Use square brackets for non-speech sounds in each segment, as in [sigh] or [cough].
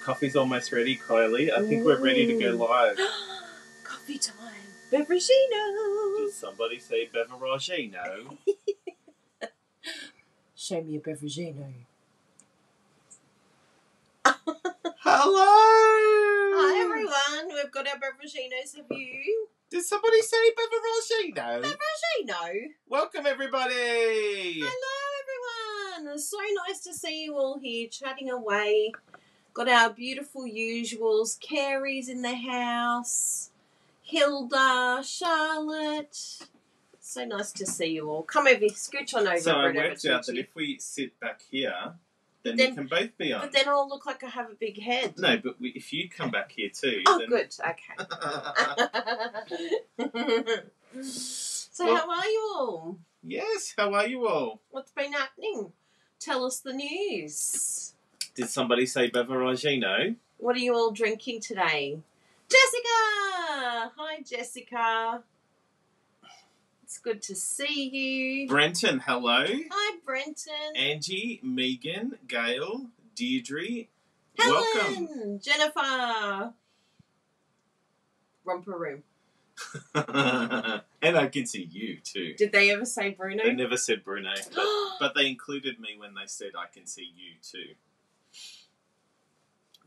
coffee's almost ready, Kylie. I think we're ready to go live. [gasps] Coffee time. Beveragino. Did somebody say Beveragino? [laughs] Show me a beveragino. [laughs] [laughs] Hello! Hi everyone, we've got our beveraginos of you. Did somebody say Beveragino? Beveragino. Welcome, everybody! Hello everyone. It's so nice to see you all here chatting away. Got our beautiful usuals. Carrie's in the house. Hilda, Charlotte. So nice to see you all. Come over, scooch on over. So I worked out that if we sit back here, then, Then- we can both be on. But then I'll look like I have a big head. No, but we, if you come back here too, Oh, then... good. Okay. [laughs] so, Well- how are you all? yes, how are you all? What's been happening? Tell us the news. Did somebody say Beveragino? What are you all drinking today? Jessica! Hi, Jessica. It's good to see you. Brenton, hello. Hi, Brenton. Angie, Megan, Gail, Deirdre, Helen! welcome. Jennifer! Romper Room. [laughs] and I can see you too. Did they ever say Bruno? They never said Bruno, but, [gasps] but they included me when they said I can see you too.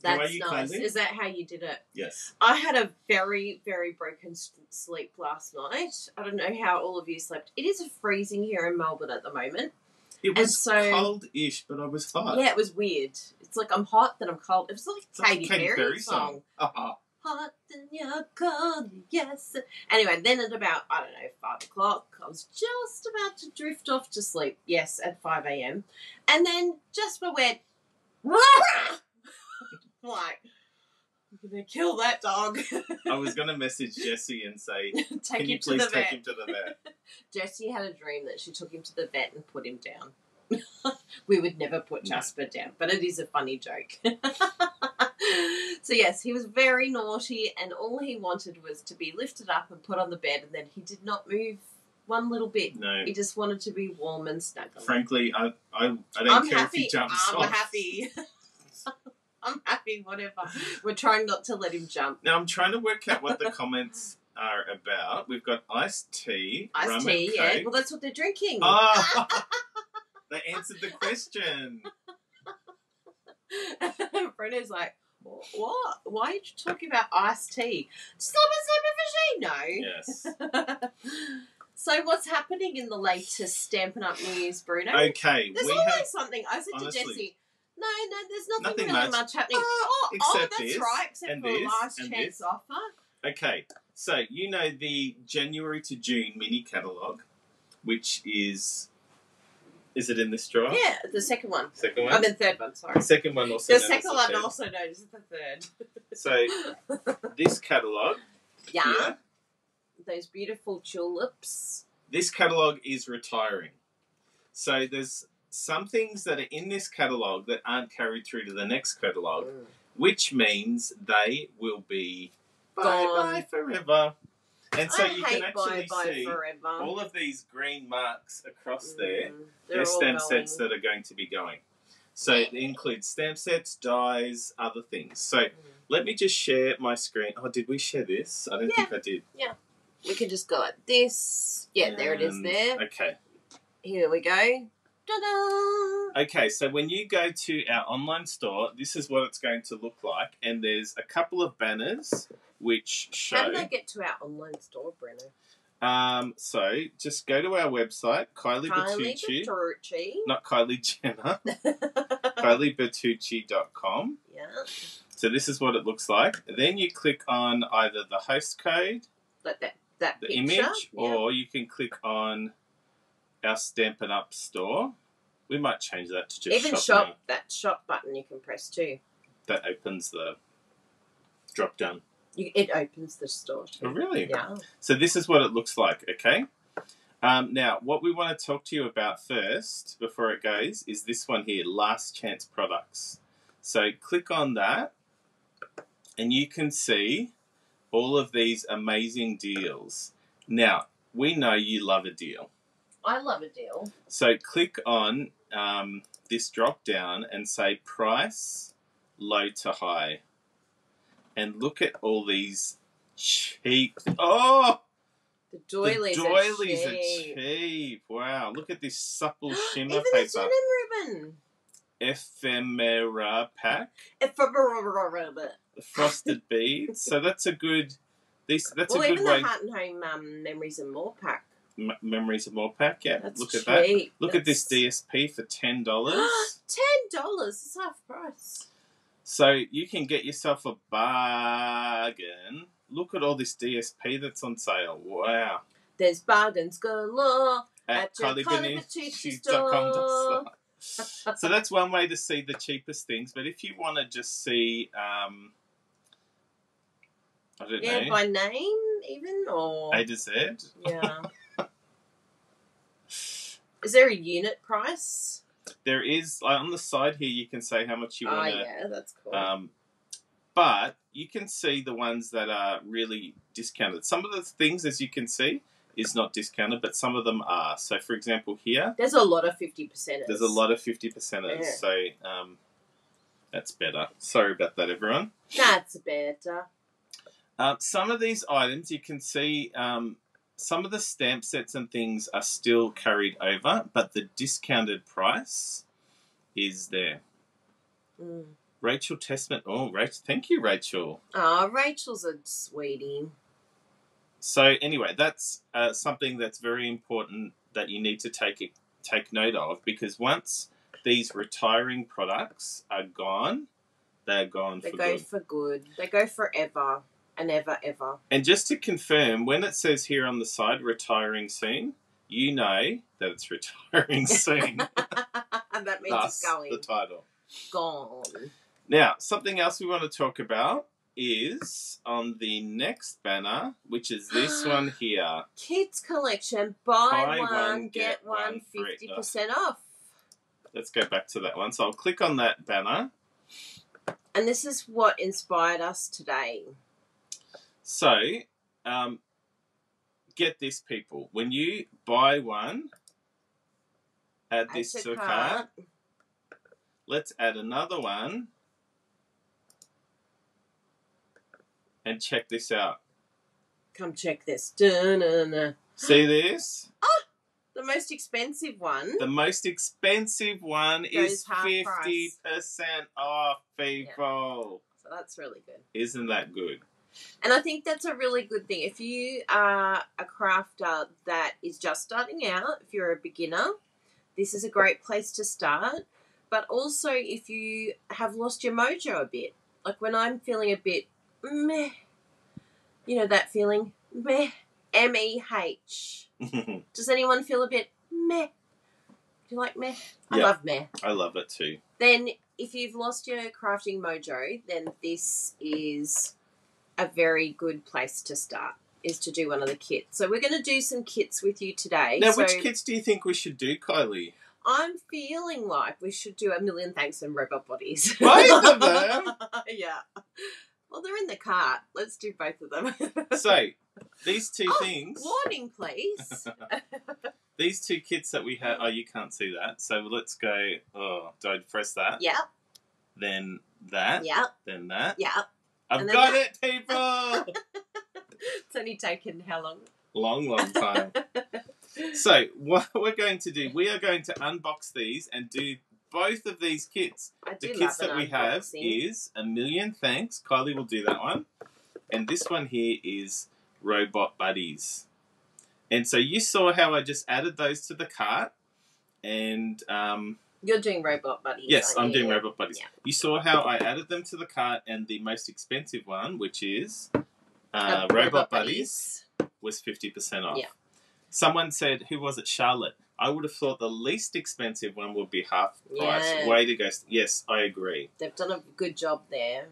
That's nice. Kylie? Is that how you did it? Yes. I had a very, very broken sleep last night. I don't know how all of you slept. It is freezing here in Melbourne at the moment. It was so- cold-ish, but I was hot. Yeah, it was weird. It's like I'm hot, then I'm cold. It was like It's like Katy, Perry, song. Uh-huh. Hot, then you're cold, yes. Anyway, then at about, I don't know, five o'clock, I was just about to drift off to sleep. Yes, at 5 a.m. And then Jasper went, [laughs] [laughs] like, I'm to kill that dog. [laughs] I was going to message Jesse and say, [laughs] take can you please take vet. him to the vet? [laughs] Jessie had a dream that she took him to the vet and put him down. we would never put No. Jasper down, but it is a funny joke. so, yes, he was very naughty, and all he wanted was to be lifted up and put on the bed, and then he did not move one little bit. No. He just wanted to be warm and snuggled. Frankly, I, I, I don't I'm care if he jumps I'm off. happy. I'm happy, whatever. We're trying not to let him jump. Now I'm trying to work out what the comments are about. We've got iced tea, Iced tea, yeah. Well, that's what they're drinking. Ah, [laughs] they answered the question. [laughs] Brenda's like, what? Why are you talking about iced tea? Stop it, Yes. no. Yes. [laughs] So, what's happening in the latest Stampin' Up news, Bruno? Okay, There's we always have. something. I said honestly, to Jesse, no, no, there's nothing, nothing really much. much, happening. Ah, oh, oh, except that's this, right, except and for this, last and chance this. offer. Okay, so you know the January to June mini catalog, which is. Is it in this drawer? Yeah, the second one. Second one. I mean, third one, sorry. second one also. The known as second one third. also known as the third. [laughs] So this catalog. yeah, here, those beautiful tulips. this catalog is retiring. So there's some things that are in this catalog that aren't carried through to the next catalog, Mm. which means they will be bye Gone. bye forever. And so I you can actually bye bye see forever. all of these green marks across there. Mm, They're, they're stamp going. sets that are going to be going. So it includes stamp sets, dies, other things. So Mm. let me just share my screen. Oh, did we share this? I don't Yeah. think I did. Yeah. We can just go like this. Yeah, there it is. There. Okay. Here we go. Ta-da! Okay, so when you go to our online store, this is what it's going to look like, and there's a couple of banners which show. How did I get to our online store, Brenna? Um, so just go to our website, Kylie, Kylie Bertucci, Bertucci. not Kylie Jenner, [laughs] KylieBertucci.com. yeah. So this is what it looks like. Then you click on either the host code, Like that. That the picture. image, yeah. or you can click on our Stampin' Up store. We might change that to just even shop, shop now. that shop button you can press too. That opens the drop down. You, it opens the store Oh, really? Yeah. So this is what it looks like, okay? Um, now, what we want to talk to you about first, before it goes, is this one here, Last Chance Products. So click on that, and you can see all of these amazing deals. Now, we know you love a deal. I love a deal. So click on um, this drop down and say price low to high. And look at all these cheap. Oh, The doilies, the doilies are are cheap. cheap. Wow, look at this supple [gasps] shimmer Even the paper. denim ribbon. Ephemera pack, Ephemera. frosted beads. So that's a good. This that's Well, a good even way. the Heart and Home um, Memories and More pack. M- memories of more pack. Yeah, That's look at that. Look at this That's- DSP for ten [gasps] dollars. Ten dollars. It's half price. so you can get yourself a bargain. Look at all this DSP that's on sale. Wow. There's bargains galore. At At your so that's one way to see the cheapest things. But if you want to just see, um, I don't Yeah, know, by name even or A to Z. yeah. [laughs] Is there a unit price? There is like, on the side here. You can say how much you Oh want to. yeah, that's cool. Um, but you can see the ones that are really discounted. Some of the things, as you can see, is not discounted, but some of them are. So, for example, here There's a lot of fifty percenters. there's a lot of fifty percenters. Yeah. So um, that's better. Sorry about that, everyone. That's better. Uh, some of these items you can see. Um, some of the stamp sets and things are still carried over, but the discounted price is there. Mm. Rachel Testament. Oh, Rachel. Thank you, Rachel. Oh, Rachel's a sweetie. So anyway, that's uh, something that's very important that you need to take take note of because once these retiring products are gone, they're gone They for go good. for good. They go forever and ever, ever. And just to confirm, when it says here on the side "retiring soon," you know that it's retiring [laughs] soon. and that means Thus, it's going the title. gone. Now, something else we want to talk about is on the next banner, which is this [gasps] one here. Kids collection. Buy, Buy one, one, get, one fifty percent off. Let's go back to that one. So I'll click on that banner. And this is what inspired us today. So, um, get this, people. When you buy one, add this to to a cart. Let's add another one. And check this out. Come check this. Dun-dun-dun. See this? The most expensive one. The most expensive one Goes is fifty percent off, people. So that's really good. Isn't that good? And I think that's a really good thing. If you are a crafter that is just starting out, if you're a beginner, this is a great place to start. But also, if you have lost your mojo a bit, like when I'm feeling a bit meh, you know that feeling meh, M E H. [laughs] Does anyone feel a bit meh? Do you like meh? I Yeah. love meh. I love it too. Then, if you've lost your crafting mojo, then this is a very good place to start. Is to do one of the kits. So we're going to do some kits with you today. Now, so which kits do you think we should do, Kylie? I'm feeling like we should do a million thanks and robot buddies. Both of [laughs] them? yeah. Well, they're in the cart. Let's do both of them. [laughs] So, these two Oh, things, Warning, please. [laughs] these two kits that we have. Oh, you can't see that. So let's go. Oh, don't press that. yep. Then that. Yep. Then that. Yep. I've got it, people. [laughs] It's only taken how long? long, long time. [laughs] So what we're going to do, we are going to unbox these and do both of these kits. I do The kits that we have is a million thanks. Kylie will do that one, and this one here is robot buddies. And so you saw how I just added those to the cart, and um, You're doing robot buddies. yes, I'm doing robot buddies. Yeah. You saw how I added them to the cart, and the most expensive one, which is uh, Uh, robot buddies was 50% off. Yeah. Someone said, who was it? Charlotte. I would have thought the least expensive one would be half price. Yeah. Way to go. Yes, I agree. They've done a good job there.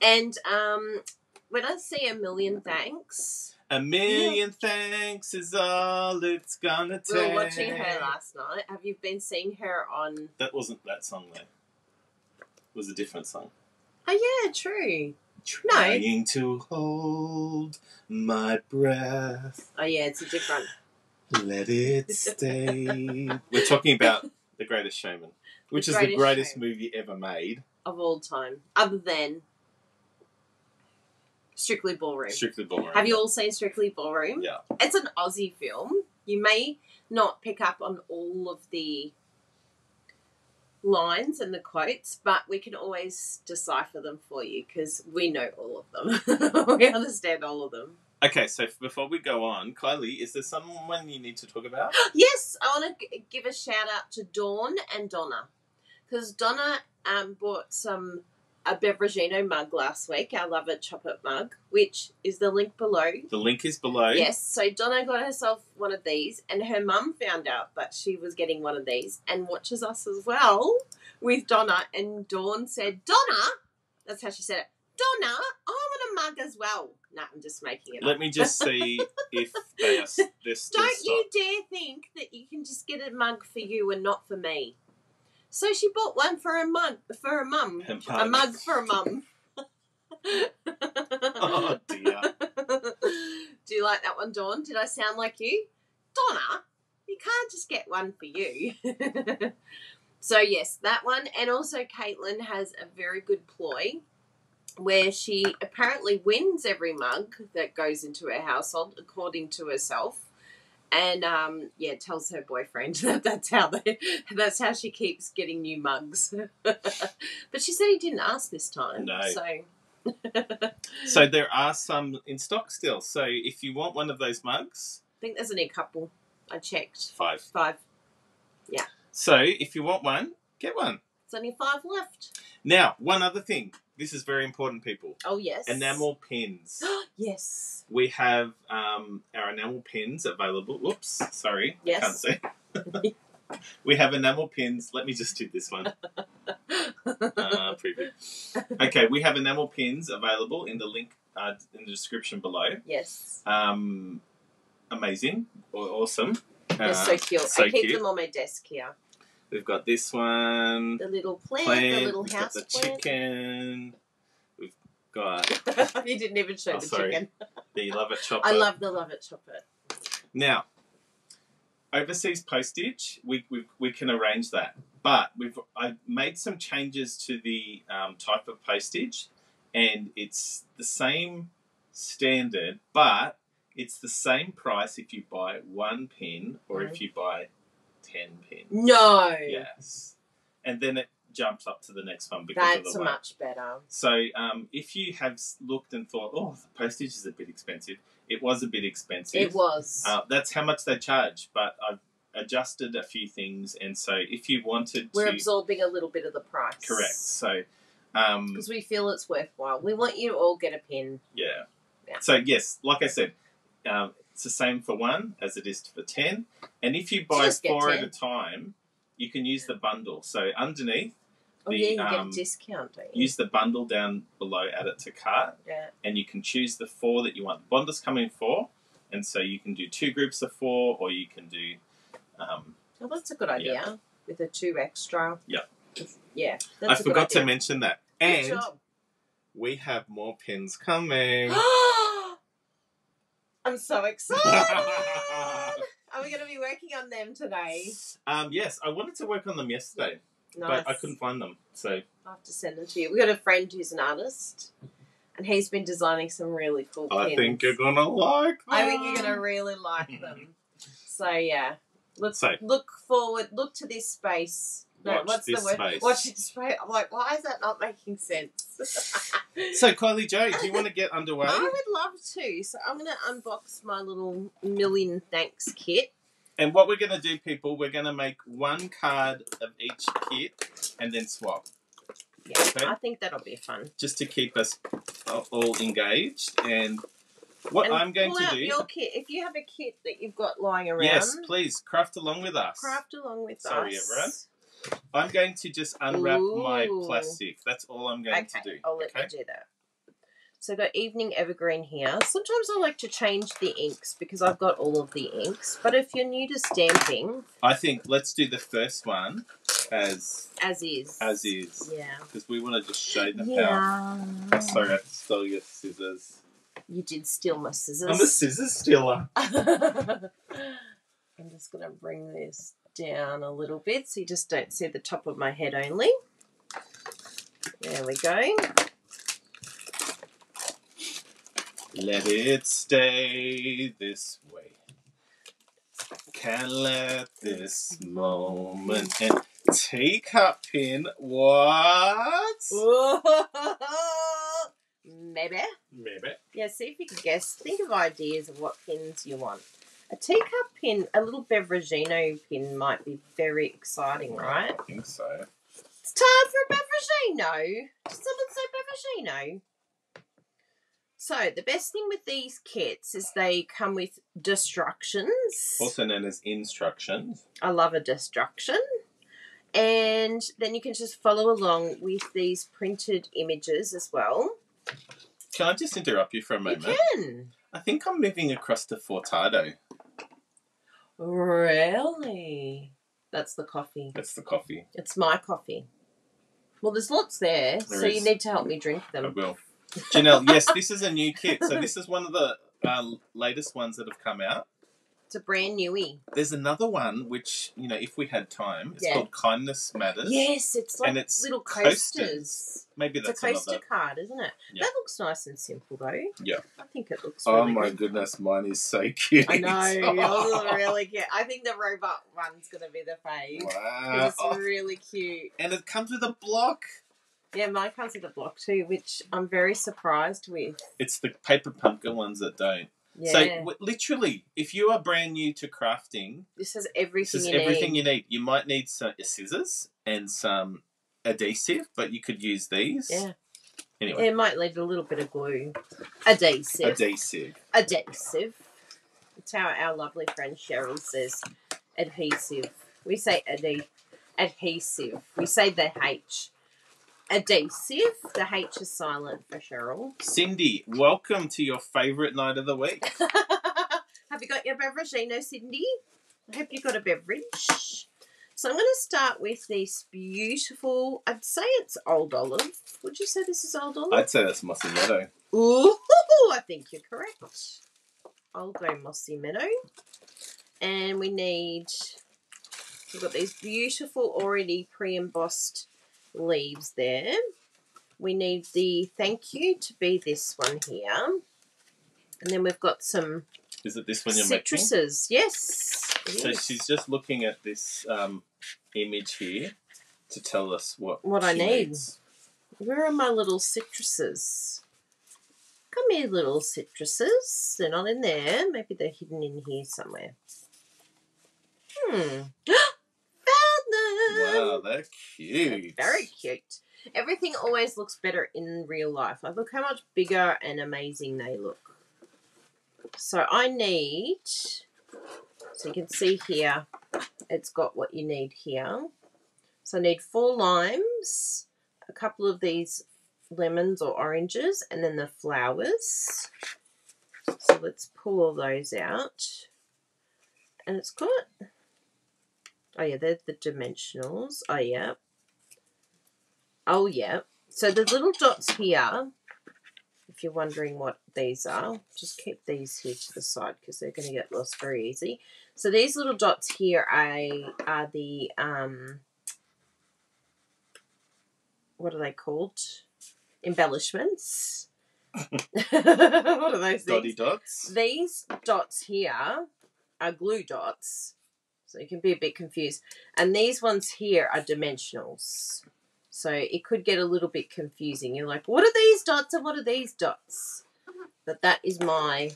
And um, when I say a million thanks, A million thanks is all it's gonna take. we were watching her last night. Have you been seeing her on? That wasn't that song though. It was a different song. Oh yeah, true. Trying to hold my breath. Oh yeah, it's a different. Let it [laughs] stay. We're talking about The Greatest Showman, which The is the Greatest greatest Showman. movie ever made. of all time, other than Strictly Ballroom. Strictly Ballroom. Have you all seen Strictly Ballroom? Yeah. It's an Aussie film. You may not pick up on all of the lines and the quotes, but we can always decipher them for you because we know all of them. [laughs] we understand all of them. Okay, so before we go on, Kylie, is there someone you need to talk about? Yes, I want to give a shout out to Dawn and Donna because Donna um, bought some a Beveragino mug last week, our Love It Chop It mug, which is the link below. The link is below. Yes, so Donna got herself one of these, and her mum found out that she was getting one of these and watches us as well with Donna. And Dawn said, Donna, that's how she said it, Donna, I want a mug as well. No, I'm just making it Let up. me just [laughs] see if they are, they're Don't you dare think that you can just get a mug for you and not for me. So she bought one for a mug for a mum. A mug for a mum. Oh, dear. [laughs] Do you like that one, Dawn? Did I sound like you? Donna, you can't just get one for you. [laughs] so, yes, that one. And also, Caitlin has a very good ploy where she apparently wins every mug that goes into her household, according to herself. And um, yeah, tells her boyfriend [laughs] that that's how they, that's how she keeps getting new mugs. [laughs] but she said he didn't ask this time. No. So [laughs] So there are some in stock still. So if you want one of those mugs, I think there's only a couple. I checked. five. Five. yeah. So if you want one, get one. There's only five left. Now, one other thing. This is very important, people. Oh yes. Enamel pins. [gasps] yes. We have um, our enamel pins available. Whoops, sorry, Yes. I can't see. [laughs] we have enamel pins. Let me just do this one. [laughs] Uh, preview. Okay, we have enamel pins available in the link uh, in the description below. yes. Um, amazing or awesome. They're Uh, so cute. so I keep cute. them on my desk here. We've got this one. The little plant, Plant. the little We've got house the plant. chicken. We've got [laughs] you didn't even show Oh, the sorry. chicken. [laughs] the love it chopper. I love the love it chop it. Now, overseas postage, we, we, we can arrange that. But we've I made some changes to the um, type of postage, and it's the same standard, but it's the same price if you buy one pin or if you buy ten pins. No. Yes, and then it jumps up to the next one because That's of the weight. much better. So, um, if you have looked and thought, "Oh, the postage is a bit expensive," it was a bit expensive. It was. Uh, that's how much they charge, but I've adjusted a few things, and so if you wanted We're to, absorbing a little bit of the price. correct. So, um, Because we feel it's worthwhile. We want you to all get a pin. yeah. Yeah. So yes, like I said, um, it's the same for one as it is for ten, and if you buy Just get four at 10. a time, you can use the bundle. So underneath, Oh The, yeah, you get um, a discount, don't you? use the bundle down below, add it to cart, yeah. and you can choose the four that you want. The bundles come in four, and so you can do two groups of four, or you can do. Um, Oh, that's a good idea. With a two extra. Yeah. Yeah. That's I a good forgot to mention that, Good and job. we have more pins coming. [gasps] [gasps] I'm so [laughs] excited. Are we going to be working on them today? um, yes, I wanted to work on them yesterday, Nice. but I couldn't find them. So I have to send them to you. We've got a friend who's an artist, and he's been designing some really cool pins. I think you're gonna like. Them. I think you're going to really like [laughs] them. So yeah, look So- look forward. Look to this space. No, Watch what's this the word? space. Watch this space. I'm like, why is that not making sense? So Kylie Joe, do you want to get underway? I would love to. So I'm going to unbox my little million thanks kit. And what we're gonna do, people, we're gonna make one card of each kit and then swap, Yeah, Okay. I think that'll be fun. just to keep us all engaged. And what and I'm going pull to out do. your kit. If you have a kit that you've got lying around, Yes, please craft along with us. craft along with us. Sorry, everyone. I'm going to just unwrap my plastic. That's all I'm going Okay, to do. I'll let okay. you do that. So I've got Evening Evergreen here. Sometimes I like to change the inks because I've got all of the inks. But if you're new to stamping, I think let's do the first one as as is. as is Yeah. because we want to just show them how. Yeah. Oh, sorry, I stole your scissors. You did steal my scissors. I'm a scissors stealer. [laughs] I'm just going to bring this down a little bit so you just don't see the top of my head only. There we go. Let it stay this way. Can't let this moment end. Teacup pin. What? [laughs] Maybe. Maybe. Yeah, see if you can guess. Think of ideas of what pins you want. A teacup pin, a little Beveragino pin might be very exciting, right? I think so. It's time for a Beveragino. Did someone say Beveragino? So, the best thing with these kits is they come with destructions. Also known as instructions. I love a destruction. And then you can just follow along with these printed images as well. Can I just interrupt you for a You moment? can. I think I'm moving across to Fortado. Really? That's the coffee. That's the coffee. It's my coffee. Well, there's lots there, There so you is. need to help me drink them. I will. [laughs] Janelle, yes, this is a new kit. So this is one of the uh, latest ones that have come out. It's a brand newie. There's another one which, you know, if we had time, it's Yeah. called Kindness Matters. Yes, it's like And it's little coasters. coasters. Maybe It's a coaster another. card, isn't it? Yeah. That looks nice and simple, though. Yeah. I think it looks. Oh really my good. goodness, mine is so [laughs] cute. I know. [laughs] Yours is really cute. I think the robot one's gonna be the fave. Wow. It's Oh, really cute. and it comes with a block. Yeah, mine comes with a block too, which I'm very surprised with. It's the paper pumpkin ones that don't. Yeah. So w- literally, if you are brand new to crafting, this has this is you everything need. you need. You might need some scissors and some adhesive, but you could use these. Yeah. Anyway, It might need a little bit of glue. Adhesive. adhesive. adhesive. It's how our lovely friend Cheryl says adhesive. We say adhe- adhesive. We say the H. Adhesive. The H is silent for Cheryl. Cindy, welcome to your favourite night of the week. [laughs] Have you got your beverage, no, Cindy? I hope you got a beverage. So I'm going to start with this beautiful. I'd say it's old olive. Would you say this is old olive? I'd say that's Mossy Meadow. Ooh, [laughs] I think you're correct. I'll go mossy meadow. And we need, we've got these beautiful already pre-embossed leaves there. We need the thank you to be this one here. And then we've got some Is it this one you're making? citruses. Yes. So is. she's just looking at this um, image here to tell us what What I need. needs. Where are my little citruses? Come here, little citruses. They're not in there. Maybe they're hidden in here somewhere. Hmm. [gasps] Wow, [laughs] they're cute. Very cute. Everything always looks better in real life. Like, look how much bigger and amazing they look. So I need, so you can see here, it's got what you need here. So I need four limes, a couple of these lemons or oranges, and then the flowers. So let's pull all those out. And it's got, oh yeah, they're the dimensionals. Oh yeah. Oh yeah. So the little dots here, if you're wondering what these are, just keep these here to the side because they're going to get lost very easy. So these little dots here are, are the, um, what are they called? Embellishments. [laughs] what are those Dotty things? dots. These dots here are glue dots, so you can be a bit confused. And these ones here are dimensionals. So it could get a little bit confusing. You're like, what are these dots and what are these dots? But that is my,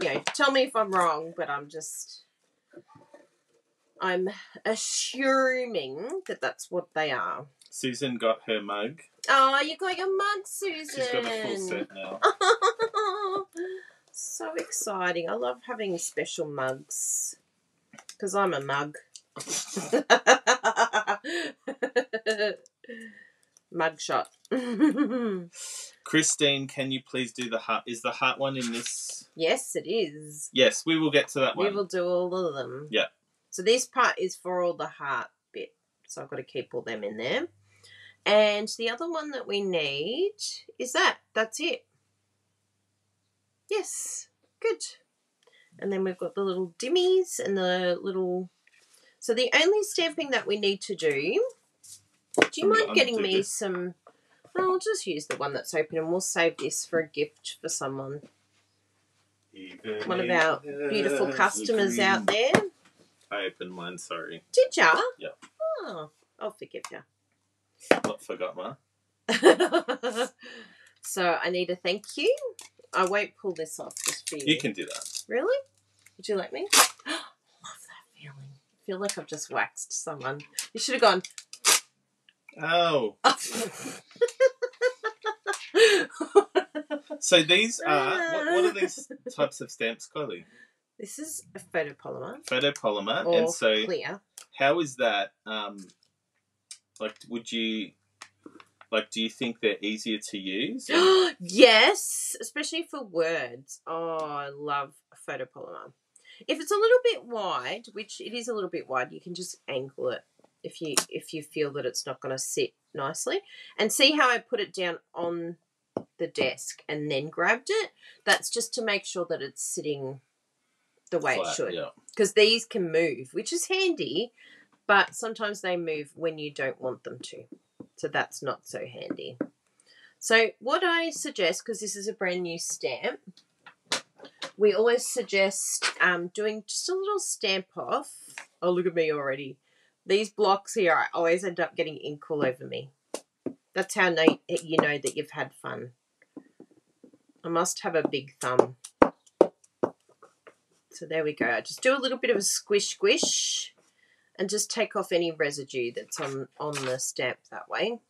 you know, tell me if I'm wrong, but I'm just, I'm assuming that that's what they are. Susan got her mug. Oh, you got your mug, Susan. She's got a full set now. [laughs] so exciting. I love having special mugs because I'm a mug. [laughs] mug shot. [laughs] Christine, can you please do the heart? Is the heart one in this? yes, it is. Yes, we will get to that one. We will do all of them. Yeah. So this part is for all the heart bit. So I've got to keep all them in there. And the other one that we need is that. That's it. Yes. Good. And then we've got the little dimmies and the little. So the only stamping that we need to do. Do you mind getting me this. some I'll just use the one that's open and we'll save this for a gift for someone. Even One of our Beautiful customers green- out there. I opened mine, sorry. Did ya? Yeah. Oh, I'll forgive you. Not forgot ma. [laughs] so I need a thank you. I won't pull this off just for you. You can do that. Really? Would you let me? [gasps] Love that feeling. I feel like I've just waxed someone. You should have gone. Oh. [laughs] So these are what, what are these [laughs] types of stamps, Kylie? this is a photopolymer Photopolymer. or and so clear. how is that um like would you like do you think they're easier to use? [gasps] yes, especially for words. Oh, I love photopolymer. If it's a little bit wide, which it is a little bit wide, you can just angle it if you if you feel that it's not going to sit nicely. And see how I put it down on the desk and then grabbed it? That's just to make sure that it's sitting the way it Flat, should. Yeah. Because these can move, which is handy, but sometimes they move when you don't want them to. So that's not so handy. So, what I suggest, because this is a brand new stamp, we always suggest um, doing just a little stamp off. Oh, look at me already. These blocks here, I always end up getting ink all over me. That's how you know that you've had fun. I must have a big thumb. So there we go. I just do a little bit of a squish squish and just take off any residue that's on, on the stamp that way.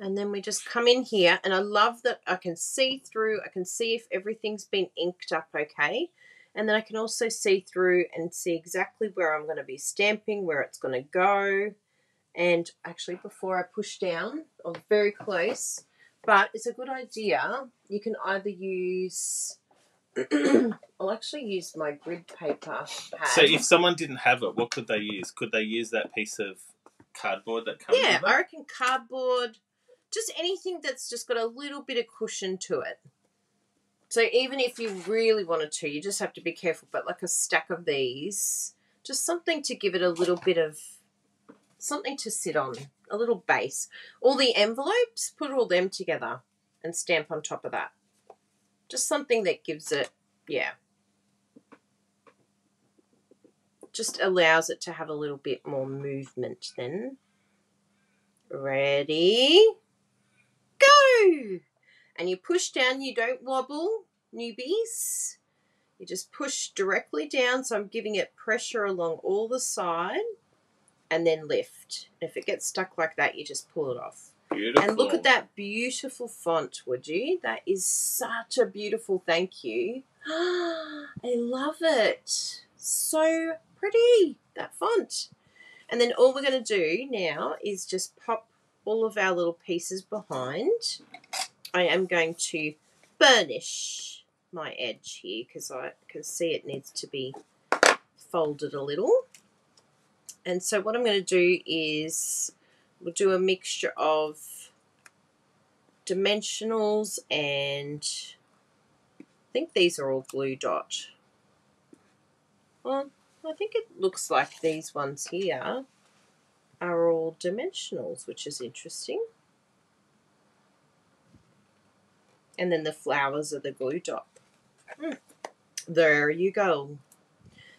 And then we just come in here and I love that I can see through, I can see if everything's been inked up okay. And then I can also see through and see exactly where I'm going to be stamping, where it's going to go. And actually before I push down, I'm very close, but it's a good idea. You can either use, [clears throat] I'll actually use my grid paper pad. So if someone didn't have it, what could they use? Could they use that piece of cardboard that comes Yeah, I reckon cardboard, just anything that's just got a little bit of cushion to it. So even if you really wanted to, you just have to be careful. But like a stack of these, just something to give it a little bit of something to sit on, a little base. All the envelopes, put all them together and stamp on top of that. Just something that gives it, yeah. Just allows it to have a little bit more movement then. Ready? Go! And you push down, you don't wobble, newbies. You just push directly down, so I'm giving it pressure along all the side and then lift. If it gets stuck like that, you just pull it off. Beautiful. And look at that beautiful font, would you? That is such a beautiful thank you. [gasps] I love it. So pretty, that font. And then all we're going to do now is just pop all of our little pieces behind. I am going to burnish my edge here because I can see it needs to be folded a little. And so what I'm going to do is we'll do a mixture of dimensionals and I think these are all glue dot. Well, I think it looks like these ones here are all dimensionals, which is interesting. And then the flowers are the glue dot. Hmm. There you go.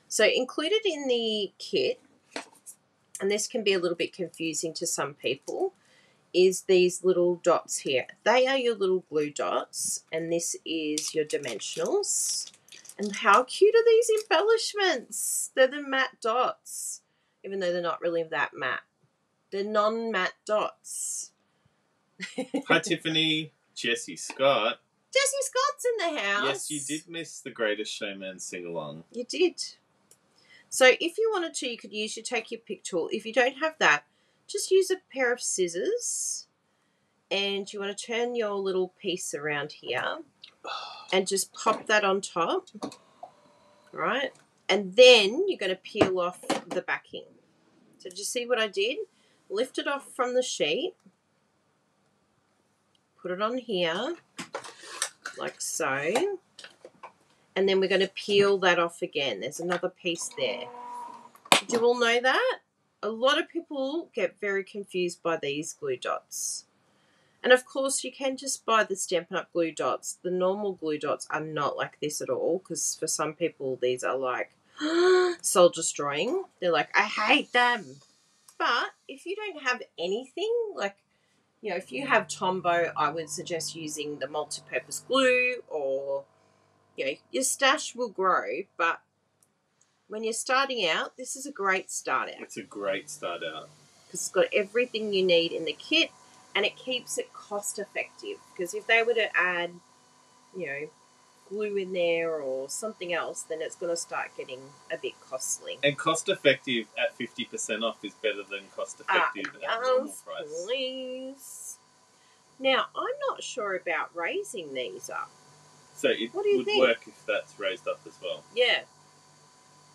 So included in the kit, and this can be a little bit confusing to some people, is these little dots here. They are your little glue dots, and this is your dimensionals. And how cute are these embellishments? They're the matte dots, even though they're not really that matte. They're non-matte dots. [laughs] Hi, Tiffany. Jesse Scott. Jesse Scott's in the house. Yes, you did miss the Greatest Showman sing along. You did. So if you wanted to, you could use your take your pick tool. If you don't have that, just use a pair of scissors and you want to turn your little piece around here and just pop that on top. Right? And then you're going to peel off the backing. So did you see what I did? Lift it off from the sheet. Put it on here like so. And then we're going to peel that off again. There's another piece there. Do you all know that? a lot of people get very confused by these glue dots. And of course, you can just buy the Stampin' Up! glue dots. The normal glue dots are not like this at all because for some people, these are like [gasps] soul destroying. They're like, I hate them. But if you don't have anything, like, you know, if you mm. have Tombow, I would suggest using the multi purpose glue or, you know, your stash will grow. But when you're starting out, this is a great start out It's a great start out. because it's got everything you need in the kit and it keeps it cost effective because if they were to add you know glue in there or something else then it's going to start getting a bit costly And cost effective at 50% off is better than cost effective at normal price. please now i'm not sure about raising these up So it What do you would think? work if that's raised up as well. yeah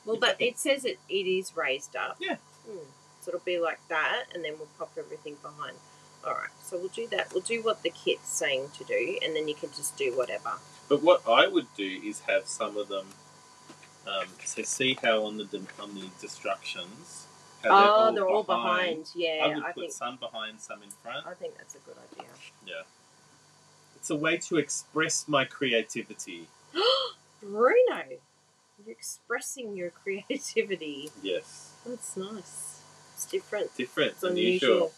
well but it says it, it is raised up Yeah. Hmm. so it'll be like that and then we'll pop everything behind all right so we'll do that we'll do what the kit's saying to do and then you can just do whatever But what I would do is have some of them. Um, so see how on the on the destructions. How oh, they're all behind. I Yeah, would I, put think some behind, some in front. I think that's a good idea. Yeah, it's a way to express my creativity. [gasps] Bruno, you're expressing your [laughs] creativity. Yes, That's nice. It's different. different, It's unusual.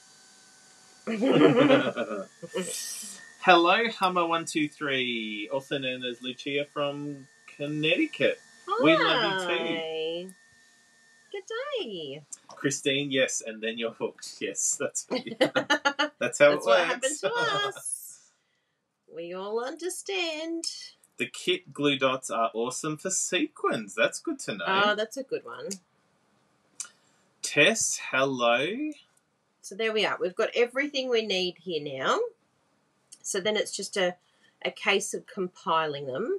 unusual. [laughs] [laughs] Hello, Hummer One Two Three, also known as Lucia from Connecticut. We love you too. Good day. Christine, yes, and then you're hooked. Yes, that's [laughs] that's how That's it works. what happened to [laughs] us. We all understand. the kit glue dots are awesome for sequins. That's good to know. Oh, that's a good one. Tess, hello. So there we are. We've got everything we need here now. So then it's just a, a case of compiling them.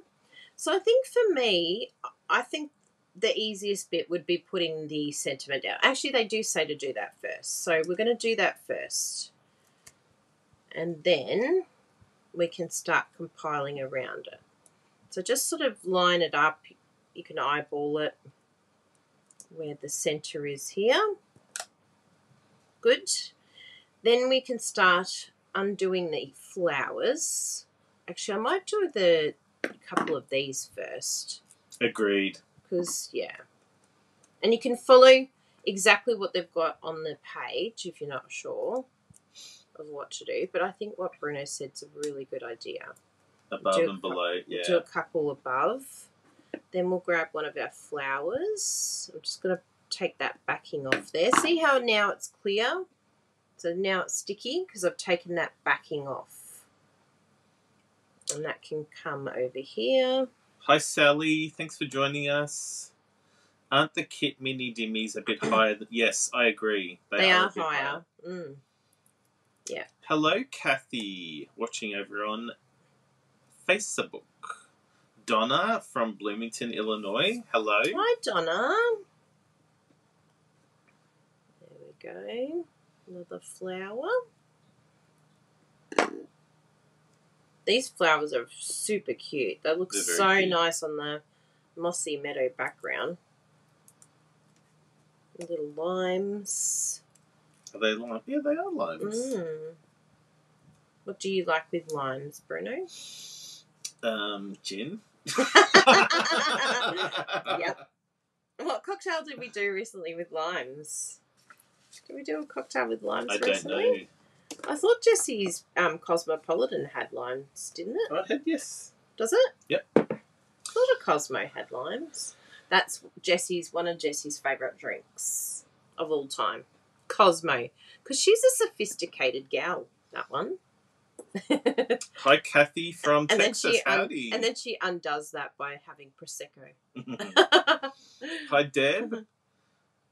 So I think for me, I think the easiest bit would be putting the sentiment down. Actually, they do say to do that first. So we're going to do that first. And then we can start compiling around it. So just sort of line it up. You can eyeball it where the center is here. Good. Then we can start undoing the flowers. Actually, I might do the couple of these first Agreed. because yeah, and you can follow exactly what they've got on the page if you're not sure of what to do. But I think what Bruno said is a really good idea. Above Do and below. Yeah. do a couple above. Then we'll grab one of our flowers. I'm just going to take that backing off there. See how now it's clear? So now it's sticky because I've taken that backing off. And that can come over here. Hi, Sally. Thanks for joining us. Aren't the kit mini dimmies a bit higher? Than... Yes, I agree. They, a are, bit higher. Mm. Hello, Kathy, watching over on Facebook. Donna from Bloomington, Illinois. Hello. Hi, Donna. There we go. Another flower. These flowers are super cute. They look so cute. nice on the mossy meadow background. Little limes. Are they lime? Yeah, they are limes. Mm. What do you like with limes, Bruno? Um, gin. [laughs] [laughs] Yep. What cocktail did we do recently with limes? Did we do a cocktail with limes I don't recently? know. I thought Jesse's um, Cosmopolitan had limes, didn't it? I had yes. Does it? Yep. I thought a Cosmo had limes. That's Jesse's one of Jesse's favourite drinks of all time. Cosmo. Because she's a sophisticated gal, that one. [laughs] Hi, Kathy from and then Texas. she un- Howdy. and then she undoes that by having prosecco. [laughs] [laughs] Hi, Deb.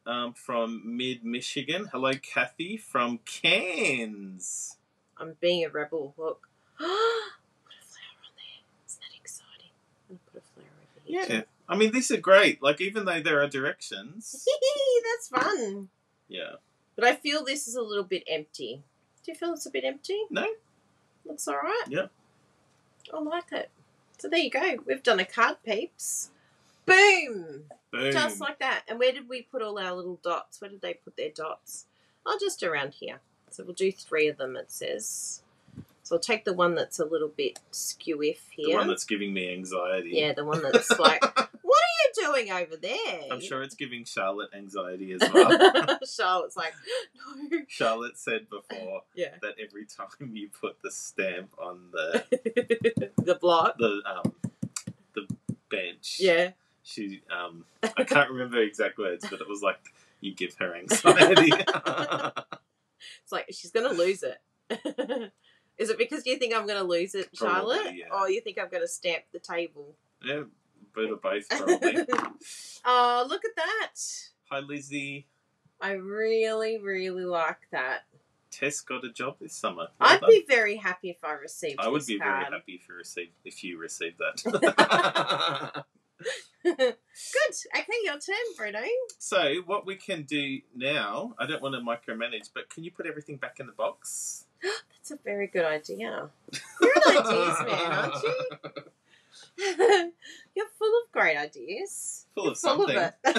Um, from Mid Michigan. Hello, Kathy from Cairns. I'm being a rebel. Look. [gasps] put a flower on there. Isn't that exciting? I'm gonna put a flower over here. Yeah, I mean these are great. Like even though there are directions. [laughs] That's fun. Yeah. But I feel this is a little bit empty. Do you feel it's a bit empty? No. Looks alright? Yeah. I like it. So there you go. We've done a card, peeps. Boom! Boom. Just like that. And where did we put all our little dots? Where did they put their dots? Oh, just around here. So we'll do three of them, it says. So I'll take the one that's a little bit skew-if the here. one that's giving me anxiety. yeah, the one that's like, [laughs] what are you doing over there? I'm sure it's giving Charlotte anxiety as well. [laughs] Charlotte's like, no. Charlotte said before [laughs] Yeah. that every time you put the stamp on the the block. the um the bench, Yeah. She um I can't remember exact words, but it was like you give her anxiety. [laughs] It's like she's gonna lose it. [laughs] Is it because you think I'm gonna lose it, Probably, Charlotte? yeah. Or you think I'm gonna stamp the table? yeah, bit of both [laughs] probably. oh, look at that. Hi Lizzie. I really, really like that. Tess got a job this summer. Well I'd done. be very happy if I received I would be card. very happy if you received if you received that. Good. Okay, your turn, Bruno. so what we can do now, I don't want to micromanage, but can you put everything back in the box? [gasps] That's a very good idea. You're an ideas man, aren't you? [laughs] You're full of great ideas. Full of Full of something. [laughs]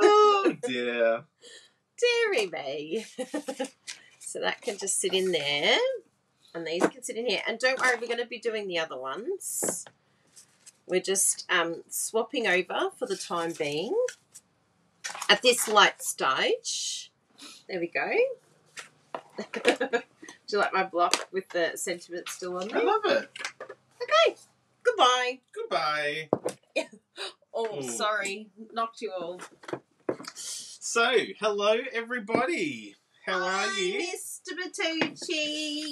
oh dear. Deary me. [laughs] so that can just sit in there. These can sit in here. And don't worry, we're going to be doing the other ones. We're just um, swapping over for the time being. At this light stage. There we go. [laughs] Do you like my block with the sentiment still on I love it. Okay. Goodbye. Goodbye. [laughs] Oh, Ooh. sorry. Knocked you all. So, hello everybody. How are you? Mr.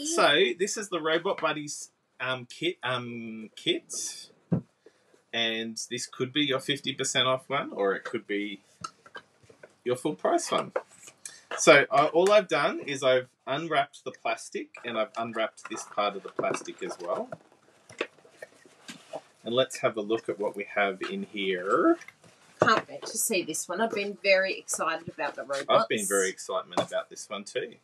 So, this is the Robot Buddies um, kit um, kit. And this could be your 50% off one, or it could be your full price one. So, uh, all I've done is I've unwrapped the plastic and I've unwrapped this part of the plastic as well. And let's have a look at what we have in here. Can't wait to see this one. I've been very excited about the robots. I've been very excitement about this one too.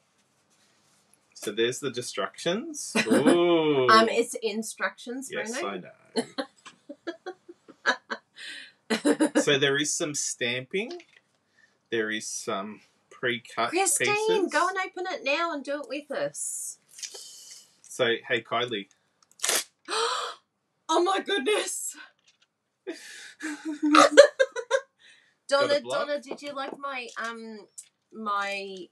So there's the destructions. [laughs] Ooh. Um, it's instructions, yes. I know. [laughs] so there is some stamping. There is some pre-cut Christine, pieces. go and open it now and do it with us. So hey, Kylie. [gasps] oh my goodness. [laughs] Donna. Donna, did you like my um my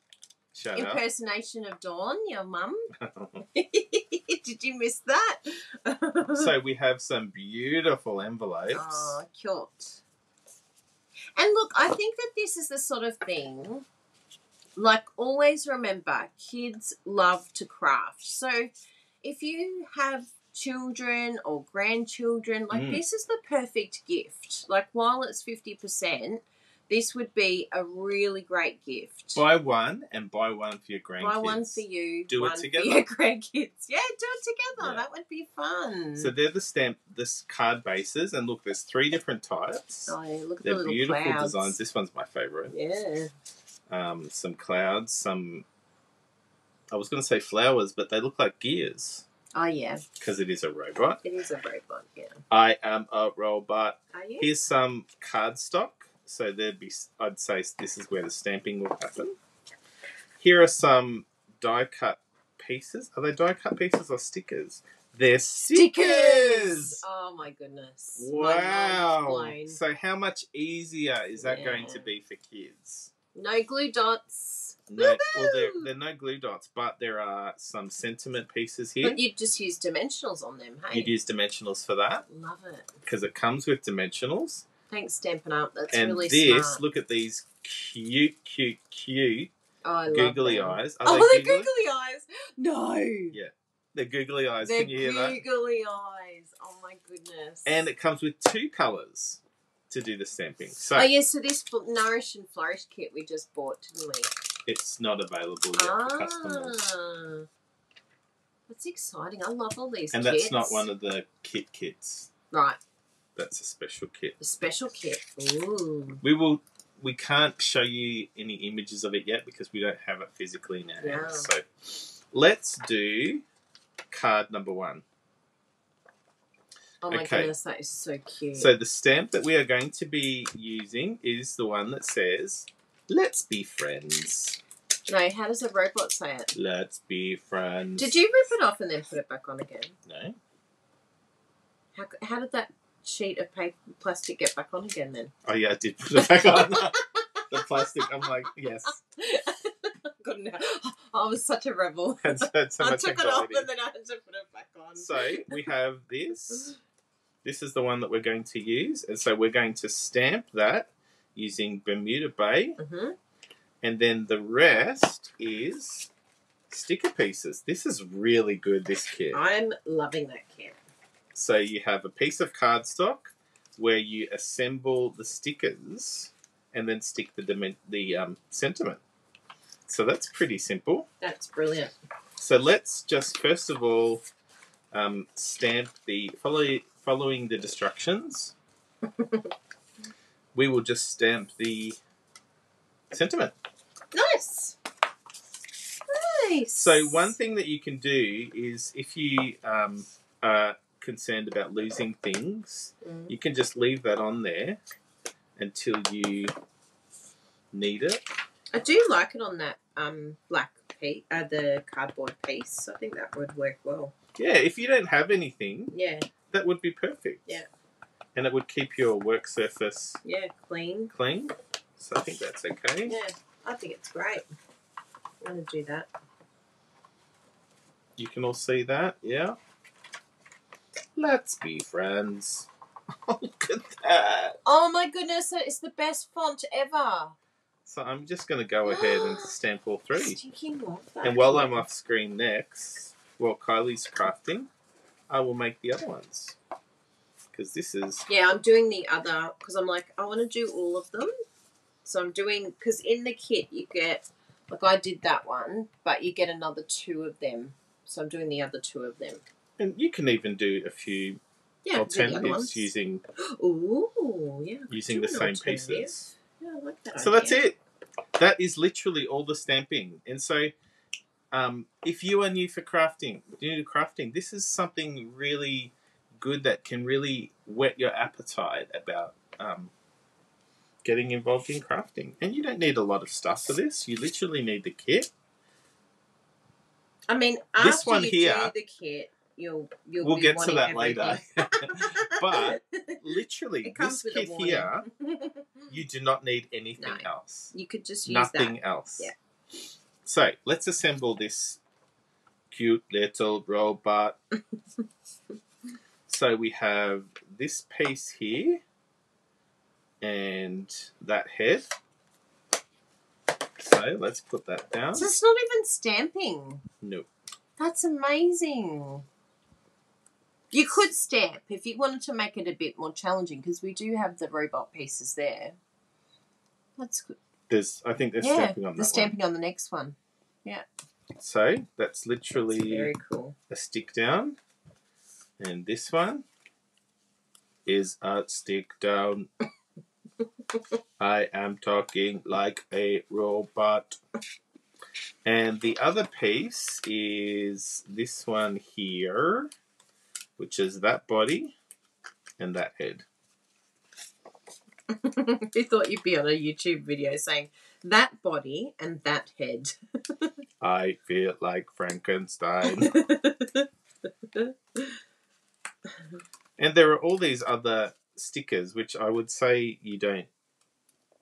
Shut impersonation of Dawn, your mum? [laughs] [laughs] did you miss that? so [laughs] we have some beautiful envelopes. Oh, cute. And look, I think that this is the sort of thing. Like, always remember, kids love to craft. So, if you have children or grandchildren, like, Mm. this is the perfect gift. Like, while it's 50%, this would be a really great gift. Buy one and buy one for your grandkids. Buy one for you, Do it together. for your [laughs] grandkids. Yeah, do it together. Yeah. That would be fun. So they're the stamp, this card bases, and look, there's three different types. oh, yeah, look at the They're little beautiful clouds. designs. This one's my favorite. Yeah. Um, some clouds, some. I was going to say flowers, but they look like gears Oh, yeah. because it is a robot. It is a robot, yeah. I am a robot. Are you? Here's some cardstock. So there'd be, I'd say this is where the stamping will happen. Here are some die cut pieces. Are they die cut pieces or stickers? They're stickers. Oh my goodness. Wow. blown. So how much easier is that going to be for kids? No glue dots. No, well, there are no glue dots, but there are some sentiment pieces here. But you'd just use dimensionals on them, hey? You'd use dimensionals for that Love it. because it comes with dimensionals. Thanks, Stampin' Up. That's and really this, smart. look at these cute, cute, cute oh, googly eyes. Are Oh, they the googly? googly eyes. No. Yeah. They're googly eyes. They're Can you hear that? googly eyes. Oh my goodness. And it comes with two colours to do the stamping. So oh yeah, so this Nourish and Flourish kit we just bought, didn't we? it's not available yet for customers. Ah, that's exciting. I love all these And kits. that's not one of the kit kits. right. That's a special kit. A special kit. Ooh. We will. We can't show you any images of it yet because we don't have it physically now. So let's do card number one. Oh my Okay. goodness, that is so cute. So the stamp that we are going to be using is the one that says, "Let's be friends." no, how does a robot say it? Let's be friends. Did you rip it off and then put it back on again? No. How, how did that sheet of paper plastic get back on again then? Oh yeah, I did put it back on. [laughs] the plastic. I'm like, yes. [laughs] Couldn't I was such a rebel. [laughs] So, so I took it off and then I had to put it back on. So we have this. This is the one that we're going to use, and so we're going to stamp that using Bermuda Bay, hmm and then the rest is sticker pieces. This is really good. This kit. I'm loving that kit. So you have a piece of cardstock where you assemble the stickers and then stick the the um, sentiment. So that's pretty simple. That's brilliant. So let's just first of all um, stamp the follow, following the instructions. [laughs] we will just stamp the sentiment. Nice. Nice. So one thing that you can do is if you um, are concerned about losing things, Mm. you can just leave that on there until you need it. I do like it on that um black piece, uh, the cardboard piece. I think that would work well. Yeah, if you don't have anything, Yeah, that would be perfect. Yeah. And it would keep your work surface yeah, clean. clean. So I think that's okay. Yeah, I think it's great. I'm gonna do that. You can all see that, yeah? Let's be friends. [laughs] Oh, look at that. Oh my goodness, it's the best font ever. So I'm just going to go ahead and [gasps] stamp all three. Stinking love that. And while I'm off screen next, while Kylie's crafting, I will make the other ones. Because this is. Yeah, I'm doing the other because I'm like I want to do all of them. So I'm doing because in the kit you get like I did that one, but you get another two of them. So I'm doing the other two of them. And you can even do a few Yeah, alternatives using [gasps] Ooh, yeah. Using the same pieces. Yeah, I like that. So that's it. That is literally all the stamping. And so, um, if you are new for crafting, new to crafting, this is something really good that can really whet your appetite about um, getting involved in crafting. And you don't need a lot of stuff for this. You literally need the kit. I mean, This after one you here- do the kit, you'll you'll We'll get to that later. [laughs] But literally, this kit here, [laughs] you do not need anything No. else. you could just use Nothing that. else. Yeah. So let's assemble this cute little robot. [laughs] so we have this piece here and that head. So let's put that down. So it's not even stamping. No. That's amazing. You could stamp if you wanted to make it a bit more challenging because we do have the robot pieces there. That's good. There's I think there's yeah, stamping on the that stamping on the next one. Yeah. So that's literally very cool. a stick down. And this one is a stick down. [laughs] I am talking like a robot. And the other piece is this one here, which is that body and that head. [laughs] you thought you'd be on a YouTube video saying that body and that head. [laughs] I feel like Frankenstein. [laughs] and there are all these other stickers, which I would say you don't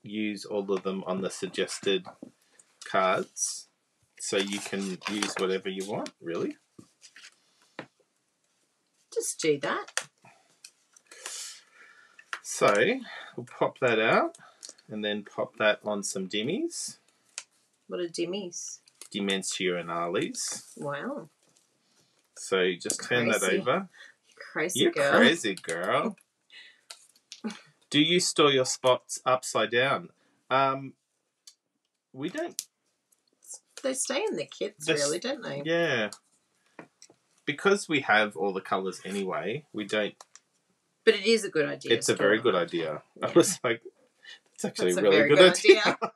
use all of them on the suggested cards. So you can use whatever you want, really. Just do that. So we'll pop that out and then pop that on some dimmies, What are dimmies? dimensionales. Wow. So you just turn that over. Crazy You're girl. crazy, girl. [laughs] Do you store your spots upside down? Um, we don't. They stay in the kits, really, don't they? Yeah, because we have all the colors anyway. We don't. But it is a good idea. It's a very good idea. I was like, it's actually That's a a really very good, good idea. idea. [laughs]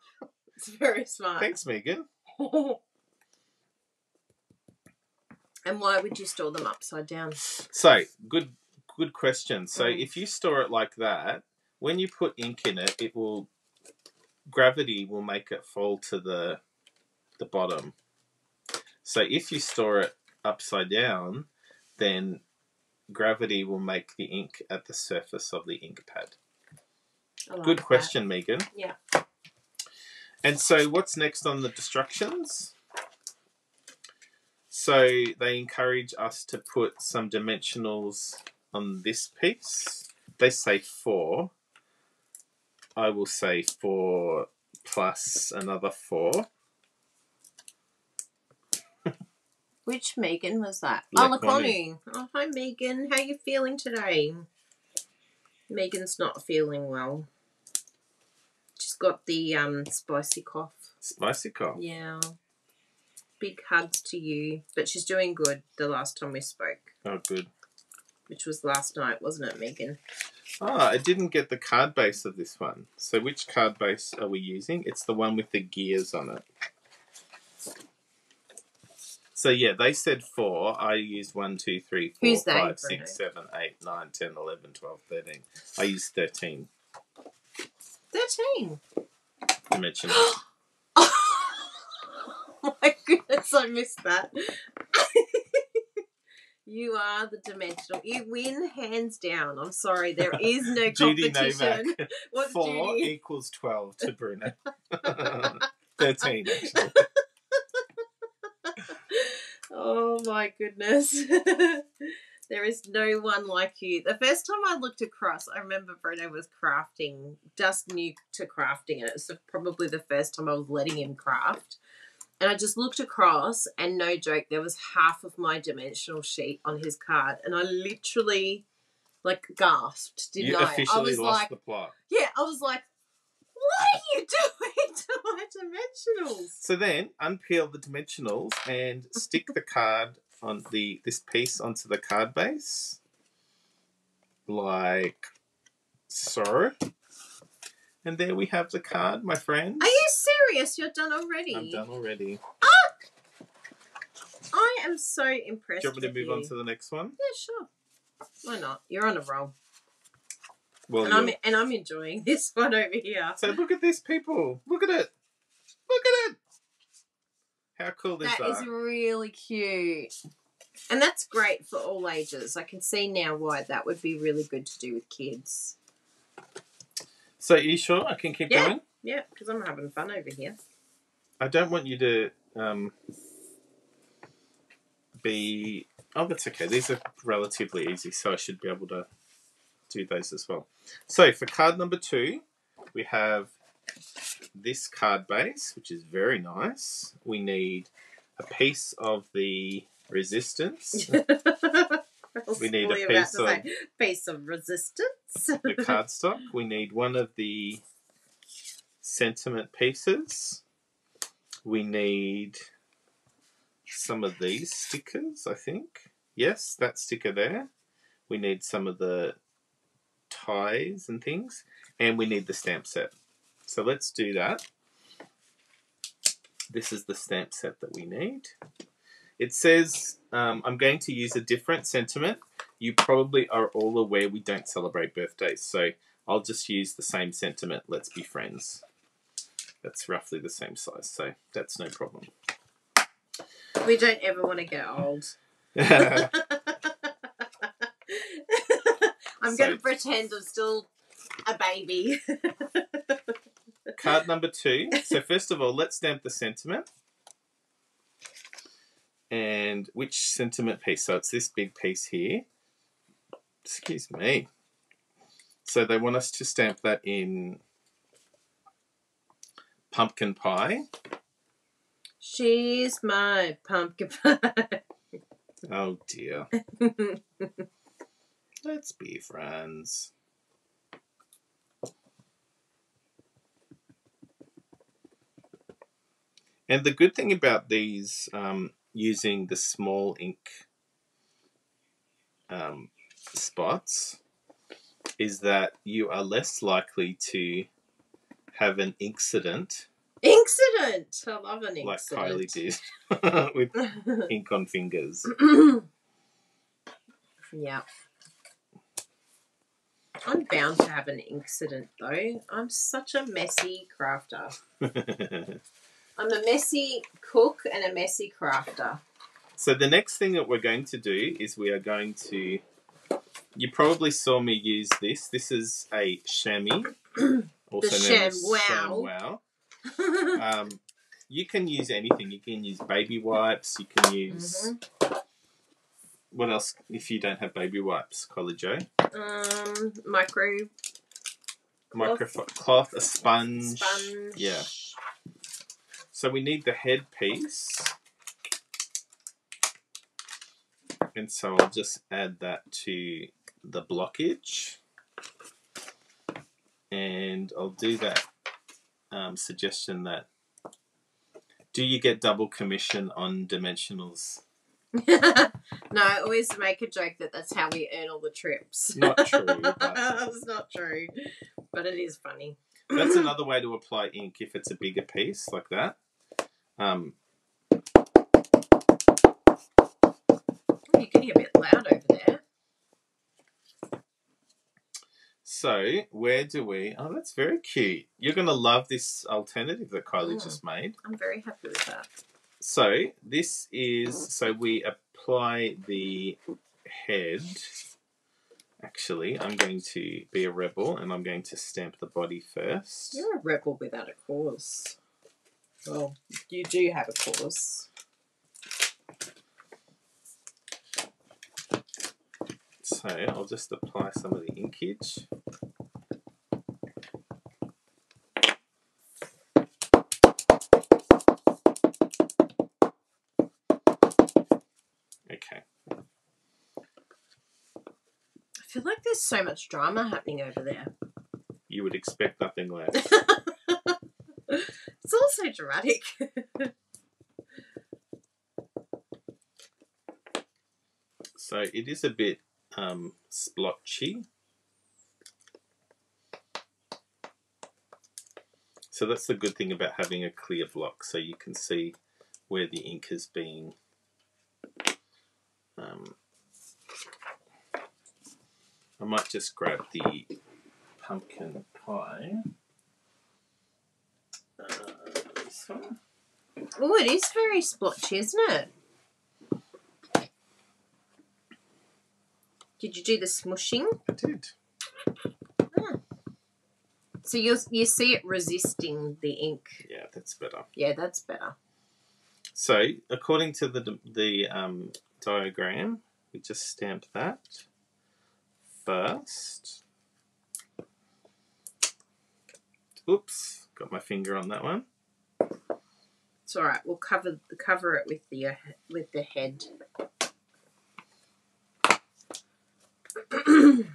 It's very smart. Thanks, Megan. [laughs] and why would you store them upside down? So, good good question. So Mm. if you store it like that, when you put ink in it, it will gravity will make it fall to the the bottom. So if you store it upside down, then gravity will make the ink at the surface of the ink pad. Like Good that. question, Megan. Yeah. And so, what's next on the destructions? So, they encourage us to put some dimensionals on this piece. They say four. I will say four plus another four. Which Megan was that? Oh, Laconi. Laconi. Oh, hi Megan. How you feeling today? Megan's not feeling well. She's got the um spicy cough. Spicy cough. Yeah. Big hugs to you. But she's doing good the last time we spoke, Oh, good. which was last night, wasn't it, Megan? Ah, I didn't get the card base of this one. So, which card base are we using? It's the one with the gears on it. So, yeah, they said four. I used one, two, three, four, Who's they, five, Bruno? six, seven, eight, nine, 10, 11, 12, 13. I used 13 Thirteen. dimensional. [gasps] oh my goodness, I missed that. [laughs] you are the dimensional. You win hands down. I'm sorry, there is no [laughs] Judy competition. Novak. [laughs] What's Four Judy? equals 12 to Bruno. 13, actually. Oh my goodness. [laughs] there is no one like you. The first time I looked across, I remember Bruno was crafting, just new to crafting, and it was probably the first time I was letting him craft. And I just looked across, and no joke, there was half of my dimensional sheet on his card, and I literally like gasped, didn't you I? I was lost like, the plot. yeah, I was like, what are you doing [laughs] to my dimensionals? So then unpeel the dimensionals and [laughs] stick the card on the this piece onto the card base. Like so. And there we have the card, my friend. Are you serious? You're done already? I'm done already. Ah! I am so impressed. Do you want me to move you. on to the next one? Yeah, sure. Why not? You're on a roll, Well, and I'm you're- and I'm enjoying [laughs] this one over here. so look at this, people. Look at it. Look at it. How cool is That that? is really cute, and that's great for all ages. I can see now why that would be really good to do with kids. So, are you sure I can keep Yeah. going? Yeah, because I'm having fun over here. I don't want you to um, be. Oh, that's okay. These are relatively easy, so I should be able to do those as well. So for card number two, we have this card base, which is very nice. We need a piece of the resistance, [laughs] We need a piece of- piece of resistance. the cardstock. We need one of the sentiment pieces. We need some of these stickers, I think. Yes, that sticker there. We need some of the ties and things. And we need the stamp set. So let's do that. This is the stamp set that we need. It says, um, I'm going to use a different sentiment. You probably are all aware we don't celebrate birthdays, so I'll just use the same sentiment. Let's be friends. That's roughly the same size, so that's no problem. we don't ever want to get old. [laughs] [laughs] I'm So- going to pretend I'm still a baby. Card [laughs] number two. So first of all, let's stamp the sentiment. And which sentiment piece? So it's this big piece here. Excuse me. So they want us to stamp that in pumpkin pie. She's my pumpkin pie. Oh dear. [laughs] Let's be friends. And the good thing about these um, using the small ink um, spots is that you are less likely to have an incident Incident. I love an like Kylie did [laughs] [laughs] with ink on fingers. [clears throat] yeah. I'm bound to have an incident though. I'm such a messy crafter. [laughs] I'm a messy cook and a messy crafter. so the next thing that we're going to do is we are going to. You probably saw me use this. This is a chamois, [clears throat] also known as ShamWow. ShamWow. [laughs] Um, you can use anything. You can use baby wipes. You can use Mm-hmm. what else? If you don't have baby wipes, Collie Joe, um, micro microphone cloth, a sponge. sponge. Yeah. So we need the head piece. And so I'll just add that to the blockage. And I'll do that um, suggestion that do you get double commission on dimensionals? No, I always make a joke that that's how we earn all the trips. Not true, [laughs] it's not true, but it is funny. That's [clears throat] another way to apply ink if it's a bigger piece like that. Um, Oh, You're getting a bit loud over there. So, where do we? Oh, that's very cute. You're going to love this alternative that Kylie Mm. just made. I'm very happy with that. So, this is so we apply the head. Actually, I'm going to be a rebel and I'm going to stamp the body first. You're a rebel without a cause. Well, you do have a cause. So, I'll just apply some of the inkage. Okay. I feel like there's so much drama happening over there. You would expect nothing less. [laughs] It's all so dramatic. So it is a bit um, splotchy. So that's the good thing about having a clear block, so you can see where the ink is being. Um, I might just grab the pumpkin pie. Uh, this one. oh, it is very splotchy, isn't it? Did you do the smushing? I did. So you you see it resisting the ink. Yeah, that's better. Yeah, that's better. So, according to the the um, diagram, we just stamp that first. Oops, got my finger on that one. It's all right. We'll cover the cover it with the uh, with the head. [clears throat]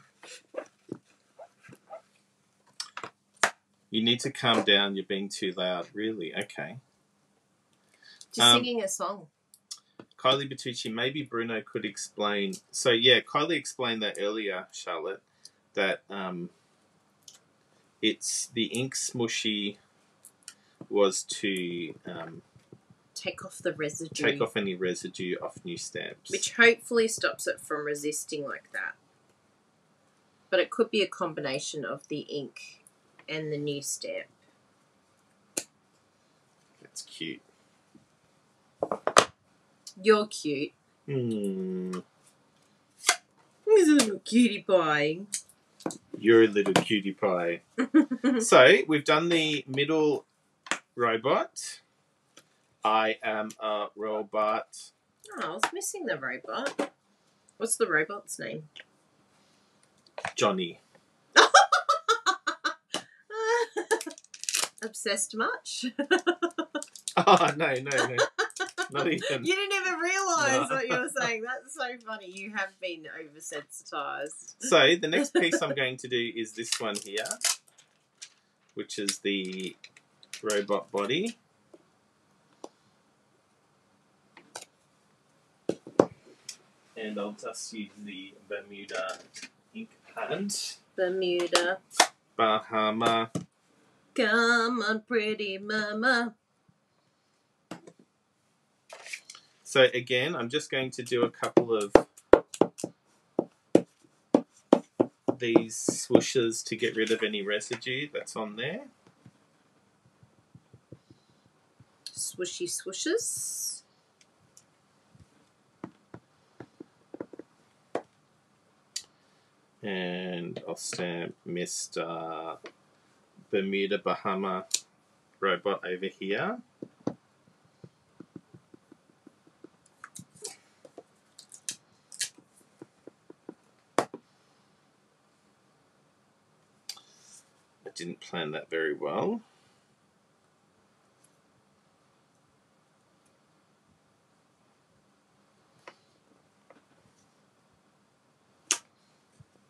You need to calm down. You're being too loud. Really? Okay. Just Um, singing a song. Kylie Bertucci, maybe Bruno could explain. So yeah, Kylie explained that earlier, Charlotte, that um, it's the ink smushy was to um, Take off the residue, take off any residue off new stamps. which hopefully stops it from resisting like that. But it could be a combination of the ink and the new stamp. That's cute. You're cute. Hmm. He's a little cutie pie. You're a little cutie pie. [laughs] so we've done the middle robot. I am a robot. Oh, I was missing the robot. What's the robot's name? Johnny. [laughs] Obsessed much? [laughs] Oh no no no. Not [laughs] even. You didn't even realise No. what you were saying. That's so funny. You have been oversensitized. So the next piece I'm going to do is this one here, which is the robot body. And I'll just use the Bermuda ink pad. Bermuda. Bahama. Come on, pretty mama. So again, I'm just going to do a couple of these swooshes to get rid of any residue that's on there. Swooshy swooshes. And I'll stamp Mr. Bermuda Bahama robot over here. Didn't plan that very well.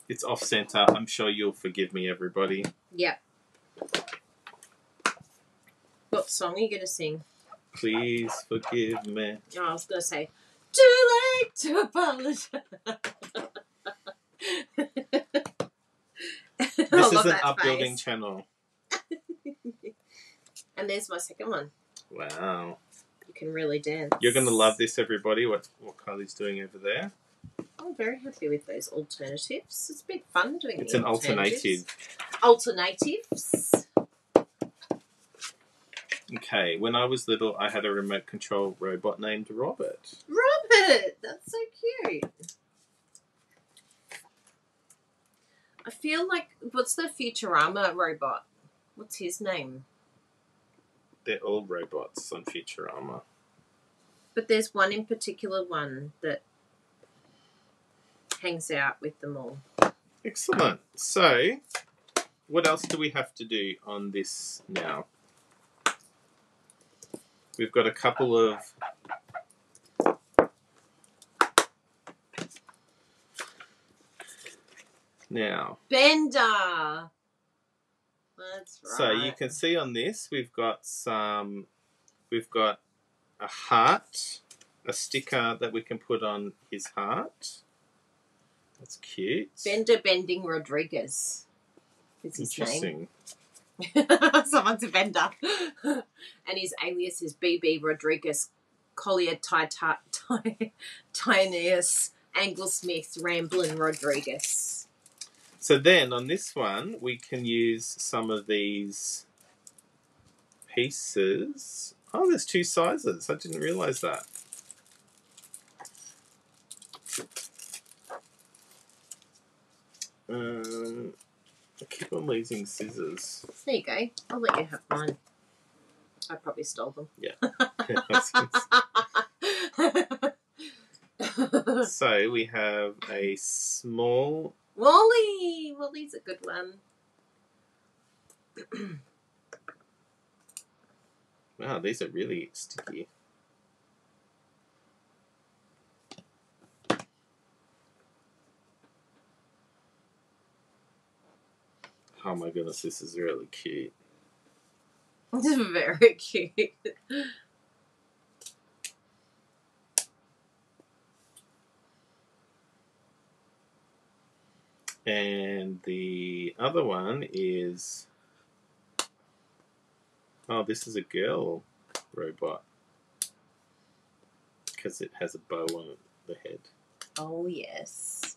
It's off center. I'm sure you'll forgive me, everybody. Yep. What song are you going to sing? Please forgive me. Oh, I was going to say, Too late to apologize. [laughs] [laughs] This is an upbuilding channel. [laughs] and there's my second one. Wow. You can really dance. You're going to love this, everybody, what, what Kylie's doing over there. I'm very happy with those alternatives. It's been fun doing It's an alternative. Alternatives. Okay, when I was little, I had a remote control robot named Robert. Robert! That's so cute. I feel like, what's the Futurama robot? What's his name? They're all robots on Futurama. But there's one in particular one that hangs out with them all. Excellent. So, what else do we have to do on this now? We've got a couple of now. Bender! That's right. So you can see on this we've got some we've got a heart, a sticker that we can put on his heart. That's cute. Bender Bending Rodriguez is his name. Interesting. [laughs] Someone's a vendor. [laughs] and his alias is BB Rodriguez Collier Tineus Anglesmith Ramblin Rodriguez. So then on this one we can use some of these pieces. Oh, there's two sizes. I didn't realize that. Um, I keep on losing scissors. There you go. I'll let you have mine. I probably stole them. Yeah. [laughs] [laughs] [laughs] so we have a small WALL-E! WALL-E's a good one. [clears throat] Wow, these are really sticky. Oh my goodness, this is really cute. [laughs] This is very [laughs] cute. And the other one is. Oh, this is a girl robot. Because it has a bow on the head. Oh, yes.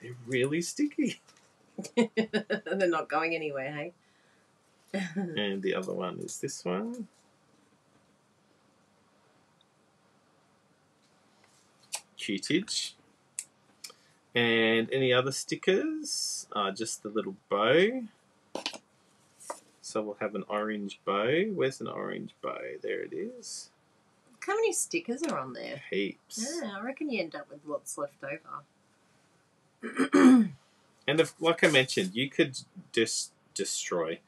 They're really sticky. [laughs] They're not going anywhere, hey? [laughs] And the other one is this one. Cutage. And any other stickers? Uh, just the little bow. So we'll have an orange bow. Where's an orange bow? There it is. Look how many stickers are on there. Heaps. Yeah, I reckon you end up with lots left over. [clears throat] And if, like I mentioned, you could just destroy,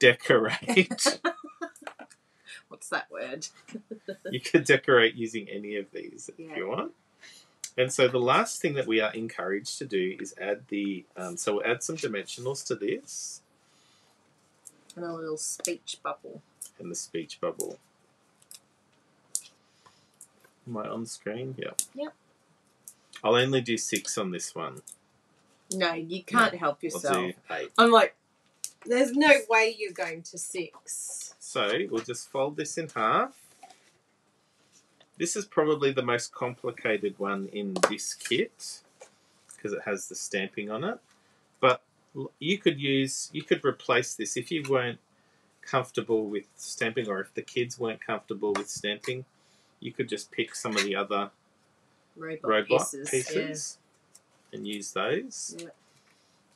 decorate. [laughs] What's that word? you could decorate using any of these if Yeah. you want. And so the last thing that we are encouraged to do is add the um, so we'll add some dimensionals to this And a little speech bubble. and the speech bubble. Am I on screen? Yeah. Yep. I'll only do six on this one. No, you can't help I'll yourself. do eight. I'm like, there's no way you're going to six. So we'll just fold this in half. This is probably the most complicated one in this kit because it has the stamping on it. But you could use, you could replace this if you weren't comfortable with stamping, or if the kids weren't comfortable with stamping. You could just pick some of the other Robot, robot pieces. pieces, and use those Yeah.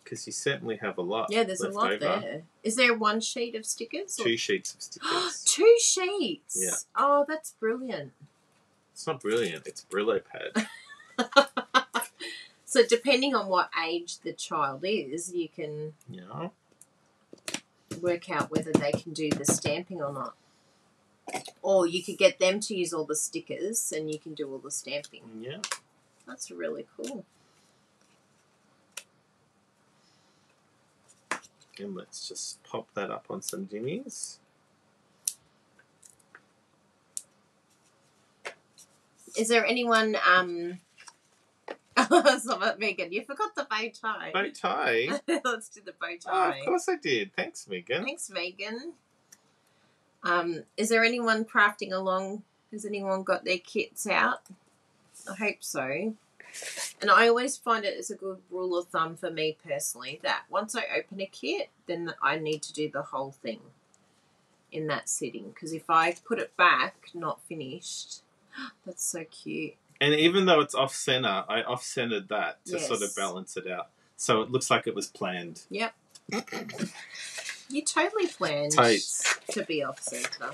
because you certainly have a lot. Yeah, there's a lot over. there. Is there one sheet of stickers? or- Two sheets of stickers. [gasps] Two sheets. Yeah. Oh, that's brilliant. It's not brilliant. It's Brillo pad. [laughs] [laughs] So depending on what age the child is, you can Yeah. work out whether they can do the stamping or not. Or you could get them to use all the stickers and you can do all the stamping. Yeah. That's really cool. And let's just pop that up on some jimmies. Is there anyone um [laughs] Stop Megan, you forgot the bow tie. Bow tie. [laughs] Let's do the bow Oh, tie. of course I did. Thanks, Megan. Thanks, Megan. Um, is there anyone crafting along? Has anyone got their kits out? I hope so. And I always find it as a good rule of thumb for me personally that once I open a kit, then I need to do the whole thing in that sitting. Because if I put it back, not finished, [gasps] that's so cute. And even though it's off center, I off centered that to sort of balance it out. So it looks like it was planned. Yep. [coughs] You totally planned Totes. to be off center.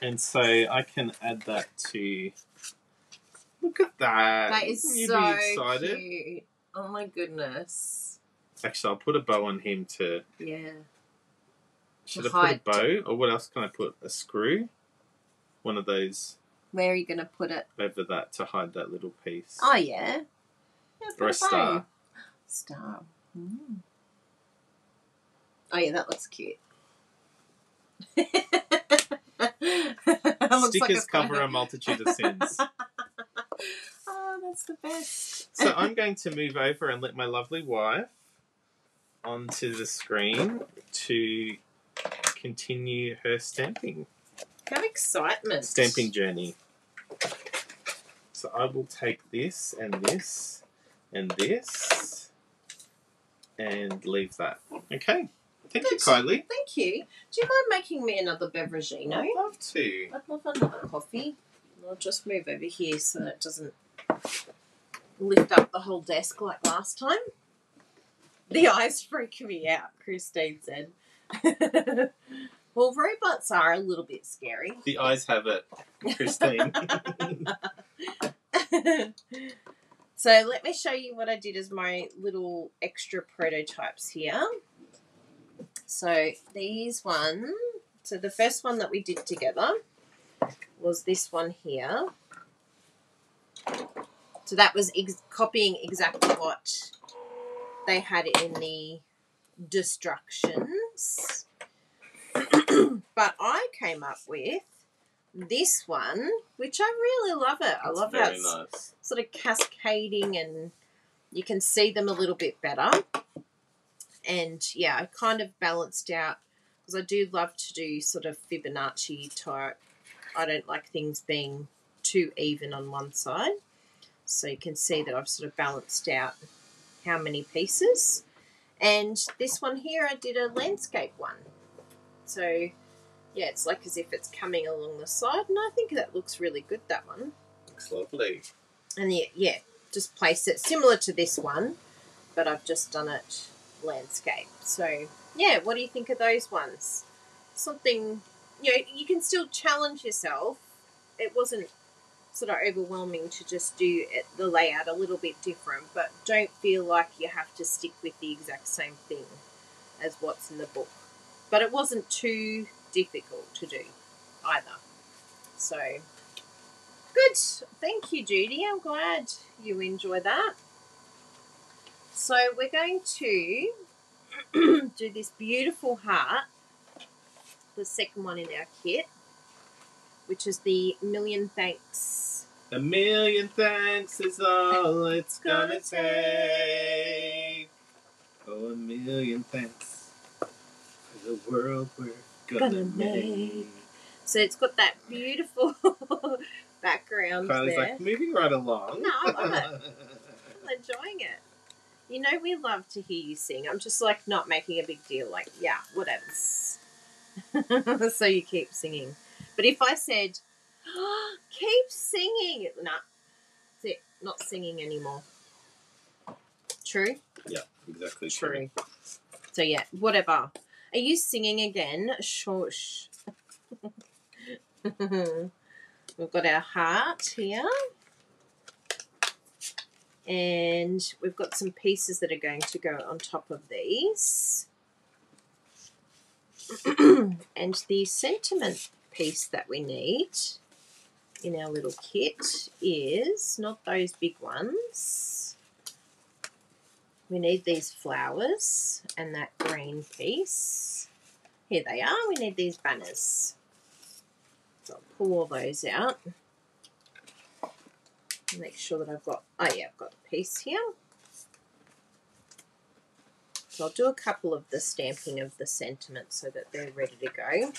And so I can add that to. Look at that. That is You'd so be excited. cute. Oh my goodness. Actually, I'll put a bow on him to. Yeah. Should I put a bow? Or what else can I put? A screw? One of those Where are you going to put it? over that to hide that little piece. Oh, yeah. yeah or a star. Star. Mm. Oh, yeah, that looks cute. [laughs] Looks like Stickers a- cover a multitude of sins. [laughs] oh, that's the best. So I'm going to move over and let my lovely wife onto the screen to continue her stamping Have excitement. stamping journey. So I will take this and this and this and leave that. Okay. Thank you, Good. Kylie. Thank you. Do you mind making me another beveragino? I'd love to. I'd love another coffee. I'll just move over here so that it doesn't lift up the whole desk like last time. The eyes freak me out, Christine said. [laughs] well, robots are a little bit scary. The eyes have it, Christine. [laughs] so let me show you what I did as my little extra prototypes here. So these one, so the first one that we did together was this one here. So that was ex- copying exactly what they had in the destructions. But I came up with this one, which I really love it. I It's love how it's nice. sort of cascading and you can see them a little bit better. And yeah, I kind of balanced out because I do love to do sort of Fibonacci type. I don't like things being too even on one side. So you can see that I've sort of balanced out how many pieces. And this one here, I did a landscape one. So yeah, it's like as if it's coming along the side, and I think that looks really good. That one Looks lovely. and yeah, yeah, just place it similar to this one, but I've just done it landscape. So yeah, what do you think of those ones? Something you know, you can still challenge yourself. It wasn't sort of overwhelming to just do it, the layout a little bit different, but don't feel like you have to stick with the exact same thing as what's in the book. But it wasn't too difficult to do either. So Good. Thank you, Judy. I'm glad you enjoy that. So we're going to [clears throat] do this beautiful heart, the second one in our kit, which is the Million Thanks. A million thanks is all it's gonna take. Oh, a million thanks for the world we're gonna, Gonna make. make. So it's got that beautiful [laughs] background Kylie's there. like moving right along. No, I love it. [laughs] I'm enjoying it. You know we love to hear you sing. I'm just like not making a big deal. Like, yeah, whatever. [laughs] so you keep singing. But if I said, oh, [gasps] keep singing, nah, that's it. Not singing anymore. True. Yeah, exactly true. True. So yeah, whatever. Are you singing again? Shush. [laughs] We've got our heart here. And we've got some pieces that are going to go on top of these. [clears throat] and the sentiment piece that we need in our little kit is not those big ones. We need these flowers and that green piece. Here they are. We need these banners. So I'll pull all those out. Make sure that I've got, oh yeah, I've got a piece here. So I'll do a couple of the stamping of the sentiment so that they're ready to go.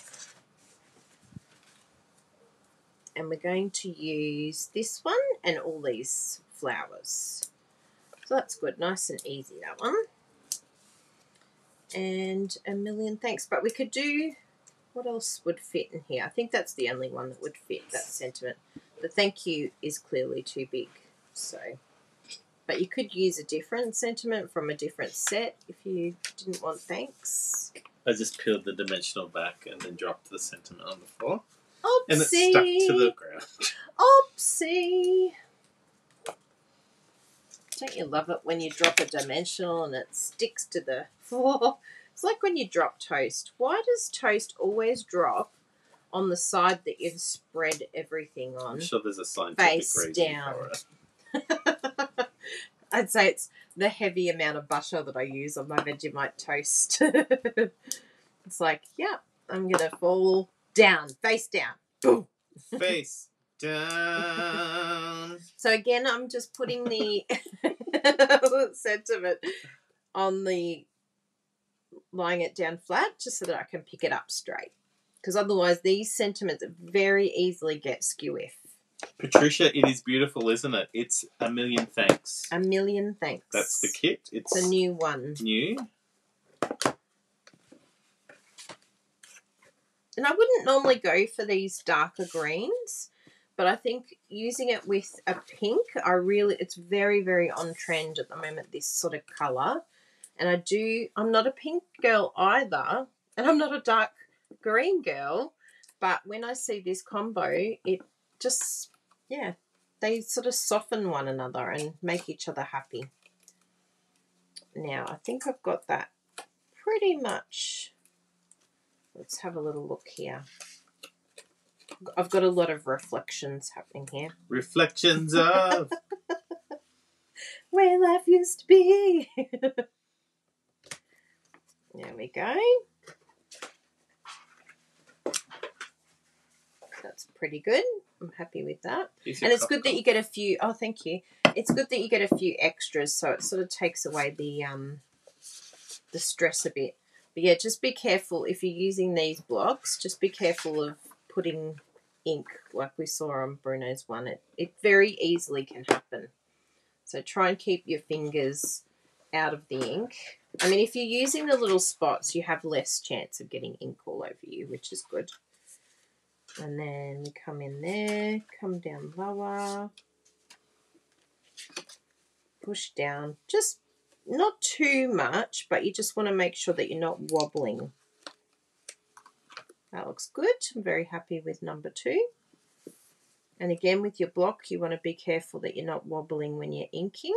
And we're going to use this one and all these flowers. So that's good, nice and easy that one. And a million thanks. But we could do, what else would fit in here? I think that's the only one that would fit that sentiment. The thank you is clearly too big. So, but you could use a different sentiment from a different set if you didn't want thanks. I just peeled the dimensional back and then dropped the sentiment on the floor. Oopsie. And it stuck to the ground. [laughs] Oopsie. Don't you love it when you drop a dimensional and it sticks to the [laughs] floor? It's like when you drop toast. Why does toast always drop on the side that you've spread everything on? I'm sure there's a scientific Face reason down. for it. [laughs] I'd say it's the heavy amount of butter that I use on my Vegemite toast. [laughs] it's like, yeah, I'm gonna fall down, face down. Boom. Face So again, I'm just putting the [laughs] sentiment on the lying it down flat just so that I can pick it up straight. Because otherwise, these sentiments very easily get skew if. Patricia, it is beautiful, isn't it? It's a million thanks. A million thanks. That's the kit. It's It's a new one. new. And I wouldn't normally go for these darker greens, but I think using it with a pink, I really, it's very, very on trend at the moment, this sort of colour. And I do, I'm not a pink girl either, and I'm not a dark green girl, but when I see this combo, it just, yeah, they sort of soften one another and make each other happy. Now, I think I've got that pretty much. Let's have a little look here. I've got a lot of reflections happening here. Reflections of. [laughs] Where life used to be. [laughs] there we go. That's pretty good. I'm happy with that. And it's good that you get a few. Oh, thank you. It's good that you get a few extras, so it sort of takes away the um the stress a bit. But yeah, just be careful if you're using these blocks. Just be careful of putting ink like we saw on Bruno's one. It it very easily can happen. So try and keep your fingers out of the ink. I mean, if you're using the little spots, you have less chance of getting ink all over you, which is good. And then we come in there, come down lower, push down. Just not too much, but you just want to make sure that you're not wobbling. That looks good. I'm very happy with number two. And again, with your block, you want to be careful that you're not wobbling when you're inking.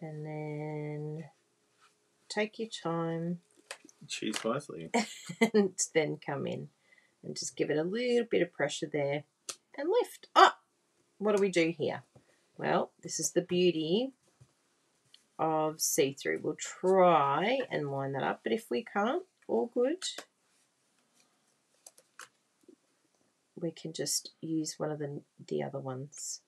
And then take your time Choose wisely. [laughs] and then come in and just give it a little bit of pressure there and lift. Oh, what do we do here? Well, this is the beauty of see-through. We'll try and line that up, but if we can't, all good. We can just use one of the, the other ones.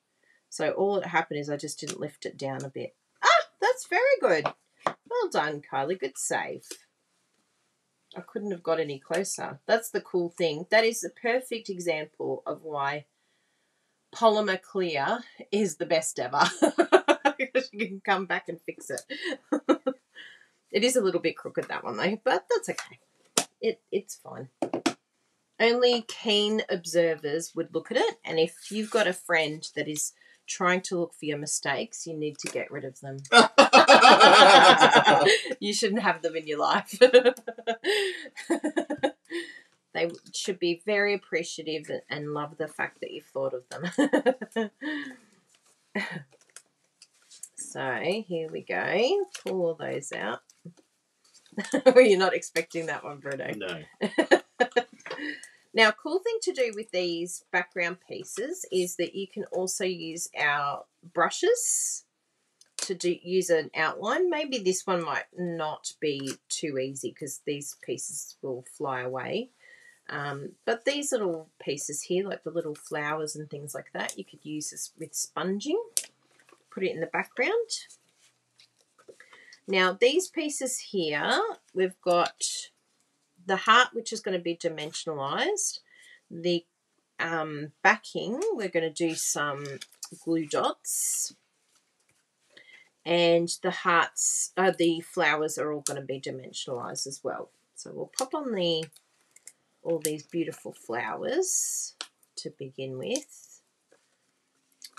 So all that happened is I just didn't lift it down a bit. Ah, that's very good. Well done, Kylie. Good save. I couldn't have got any closer. That's the cool thing. That is the perfect example of why polymer clear is the best ever [laughs] [laughs] you can come back and fix it. [laughs] it is a little bit crooked that one though, but that's okay. It it's fine. Only keen observers would look at it, and if you've got a friend that is trying to look for your mistakes, you need to get rid of them. [laughs] you shouldn't have them in your life. they should be very appreciative and love the fact that you've thought of them. So here we go. Pull all those out. [laughs] Were you not expecting that one, Bruno? no. [laughs] Now, cool thing to do with these background pieces is that you can also use our brushes to do use an outline. Maybe this one might not be too easy because these pieces will fly away. Um, but these little pieces here, like the little flowers and things like that, you could use this with sponging. Put it in the background. Now, these pieces here, we've got the heart, which is going to be dimensionalized. The um, backing, we're going to do some glue dots. And the hearts, uh, the flowers are all going to be dimensionalized as well. So we'll pop on the all these beautiful flowers to begin with.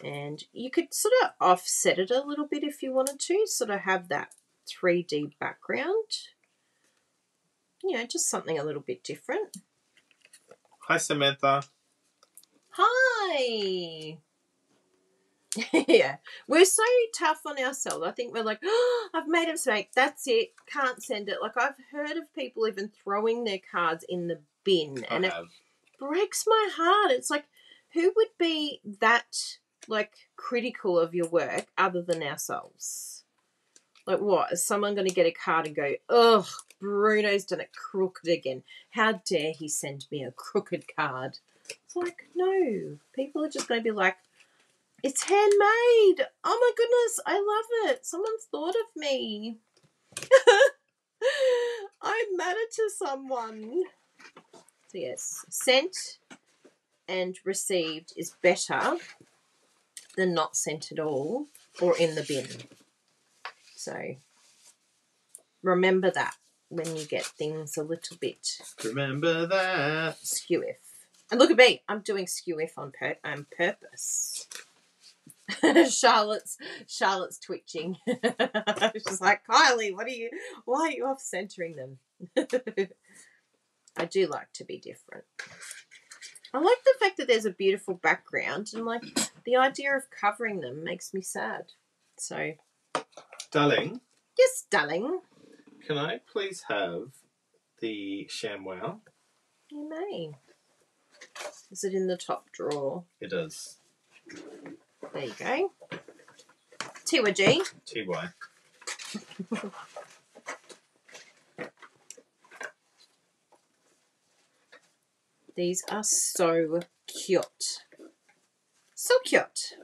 And you could sort of offset it a little bit if you wanted to, sort of have that 3D background you know, just something a little bit different. Hi, Samantha. Hi. [laughs] yeah, we're so tough on ourselves. I think we're like, oh, [gasps] I've made a mistake. That's it. Can't send it. Like I've heard of people even throwing their cards in the bin, I and it breaks my heart. It's like, who would be that like critical of your work other than ourselves? Like, what is someone going to get a card and go, ugh, Bruno's done it crooked again. How dare he send me a crooked card? It's like, no. People are just going to be like, it's handmade. Oh my goodness, I love it. Someone's thought of me. [laughs] I matter to someone. So, yes, sent and received is better than not sent at all or in the bin. So, remember that when you get things a little bit Remember that. skewiff. And look at me, I'm doing skewiff on pur- on purpose. [laughs] Charlotte's Charlotte's twitching. [laughs] She's like, Kylie, what are you? Why are you off centering them? [laughs] I do like to be different. I like the fact that there's a beautiful background, and like the idea of covering them makes me sad. So, Darling, yes, darling, can I please have the ShamWow? you may. Is it in the top drawer? It is. There you go. Tiwa G. TY. These are so cute. So cute.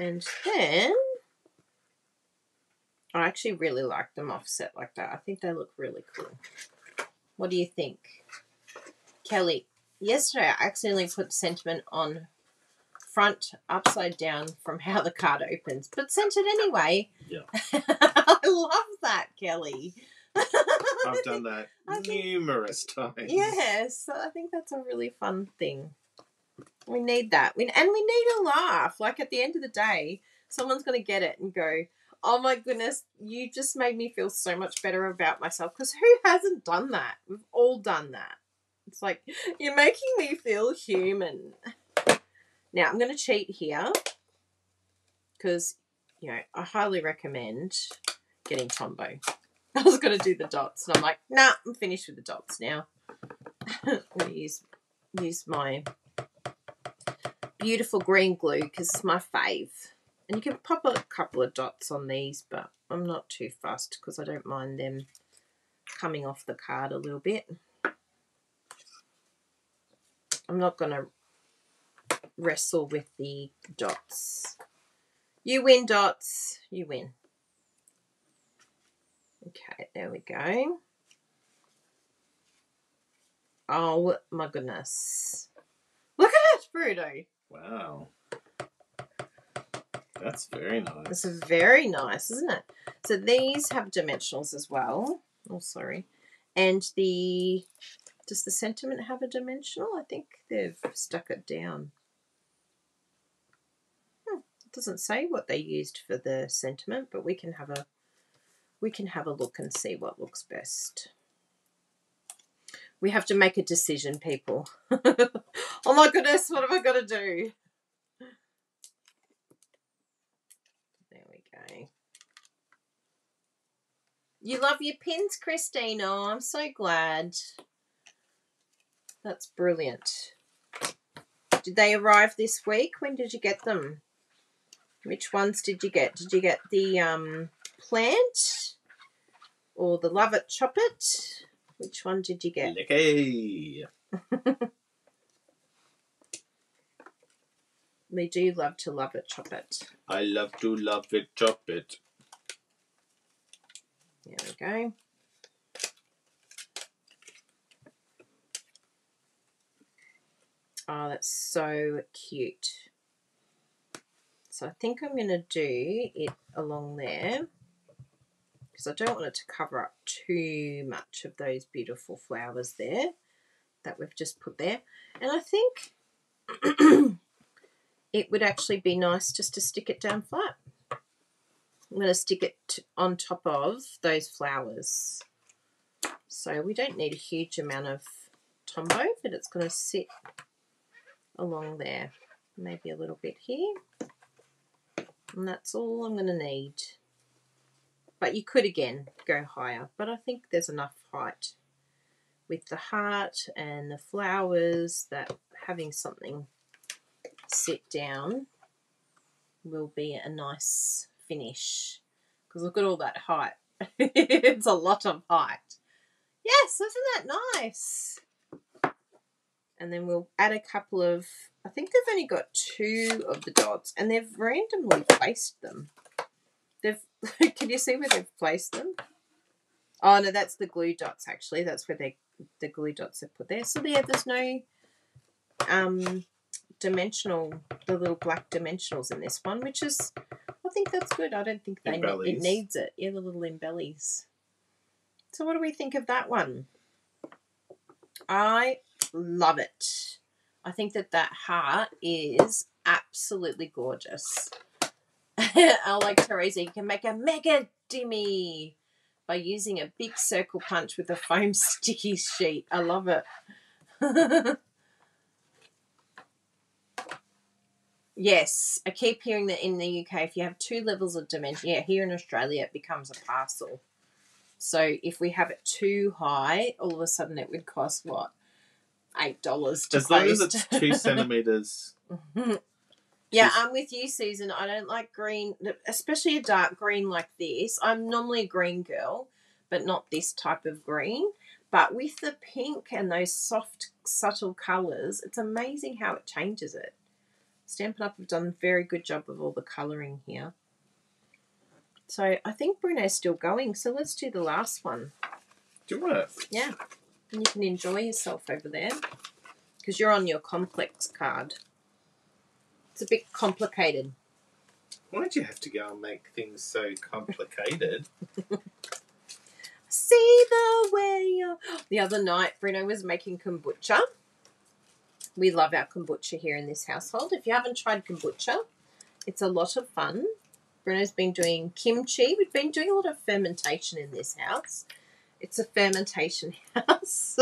And then I actually really like them offset like that. I think they look really cool. What do you think? Kelly, yesterday I accidentally put sentiment on front upside down from how the card opens, but sent it anyway. Yeah. [laughs] I love that, Kelly. I've done that [laughs] I think- numerous times. Yes, I think that's a really fun thing. We need that. We, and we need a laugh. Like at the end of the day, someone's going to get it and go, oh my goodness, you just made me feel so much better about myself. Because who hasn't done that? We've all done that. It's like, you're making me feel human. Now, I'm going to cheat here because, you know, I highly recommend getting Tombow. [laughs] I was going to do the dots, and I'm like, nah, I'm finished with the dots now. I'm going to use, use my beautiful green glue because it's my fave. And you can pop a couple of dots on these, but I'm not too fussed because I don't mind them coming off the card a little bit. I'm not going to wrestle with the dots. You win, dots. You win. Okay, there we go. Oh my goodness. Look at it, Bruno. Wow. That's very nice. This is very nice, isn't it? So these have dimensionals as well. Oh, sorry. And the does the sentiment have a dimensional? I think they've stuck it down. Doesn't say what they used for the sentiment, but we can have a we can have a look and see what looks best. We have to make a decision, people. [laughs] oh my goodness, what have I got to do? There we go. You love your pins, Christina. I'm so glad. That's brilliant. Did they arrive this week? When did you get them? Which ones did you get? Did you get the um, plant or the love it, chop it? Which one did you get? Licky. [laughs] We do love to love it, chop it. I love to love it, chop it. There we go. Oh, that's so cute. So I think I'm going to do it along there because I don't want it to cover up too much of those beautiful flowers there that we've just put there. And I think [clears throat] it would actually be nice just to stick it down flat. I'm going to stick it on top of those flowers. So we don't need a huge amount of tombow, but it's going to sit along there. Maybe a little bit here. And that's all I'm going to need. But you could again go higher, but I think there's enough height with the heart and the flowers that having something sit down will be a nice finish. Because look at all that height. [laughs] it's a lot of height. Yes, isn't that nice? And then we'll add a couple of, I think they've only got two of the dots and they've randomly placed them. They've, [laughs] can you see where they've placed them? Oh no, that's the glue dots actually. That's where they the glue dots are put there. So yeah, there's no um dimensional the little black dimensionals in this one, which is I think that's good. I don't think they ne- it needs it. Yeah, the little embellies. So what do we think of that one? I love it. I think that that heart is absolutely gorgeous. I [laughs] oh, like Teresa. You can make a mega dimmy by using a big circle punch with a foam [laughs] sticky sheet. I love it. [laughs] yes, I keep hearing that in the UK, if you have two levels of dimension, yeah, here in Australia, it becomes a parcel. So if we have it too high, all of a sudden it would cost what? Eight dollars to As long as post. it's two [laughs] centimeters. Mm-hmm. Yeah, I'm with you, Susan. I don't like green, especially a dark green like this. I'm normally a green girl, but not this type of green. But with the pink and those soft, subtle colours, it's amazing how it changes it. Stampin' Up have done a very good job of all the colouring here. So I think Bruno's still going. So let's do the last one. Do it? Yeah. And you can enjoy yourself over there because you're on your complex card. It's a bit complicated. Why'd you have to go and make things so complicated? [laughs] [laughs] See the way you [gasps] The other night, Bruno was making kombucha. We love our kombucha here in this household. If you haven't tried kombucha, it's a lot of fun. Bruno's been doing kimchi. We've been doing a lot of fermentation in this house. It's a fermentation [laughs] house.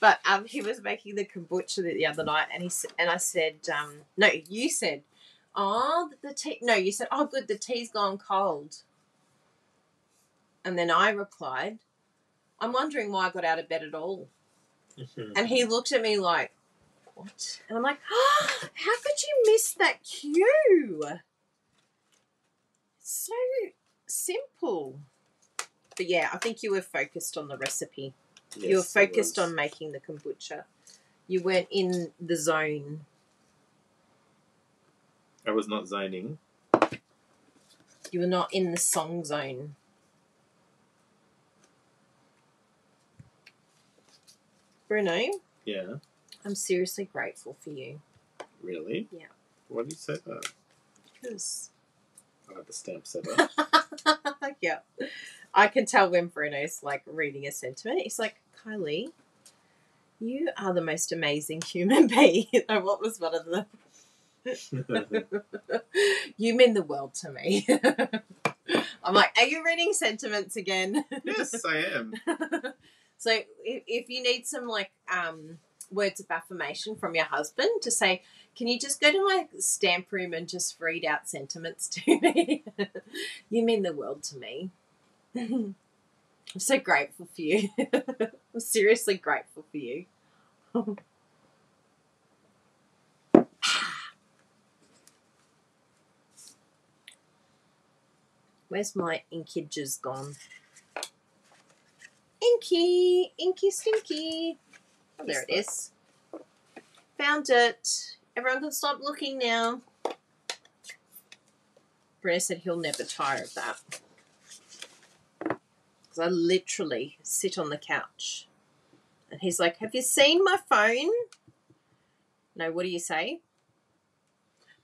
but um, he was making the kombucha the, the other night, and he and I said, um, no, you said, oh, the tea. No, you said, oh, good, the tea's gone cold. And then I replied, I'm wondering why I got out of bed at all. And he looked at me like, what? And I'm like, oh, how could you miss that cue? It's so simple. But yeah, I think you were focused on the recipe. Yes, you were focused on making the kombucha. You weren't in the zone. I was not zoning. You were not in the song zone. Bruno? Yeah. I'm seriously grateful for you. Really? Yeah. Why do you say that? Because. I have the stamp set up. [laughs] yeah. I can tell when Bruno's like reading a sentiment. He's like, Kylie, you are the most amazing human [laughs] being. [laughs] What was one of them? [laughs] you mean the world to me. I'm like, are you reading sentiments again? yes, I am. so if, if you need some like um, words of affirmation from your husband to say, can you just go to my stamp room and just read out sentiments to me? you mean the world to me. I'm so grateful for you. [laughs] I'm seriously grateful for you. [laughs] Where's my inkages gone? Inky, inky, stinky. Oh, there it is. Found it. Everyone can stop looking now. Bruno said he'll never tire of that. Because I literally sit on the couch. And he's like, Have you seen my phone? No, what do you say?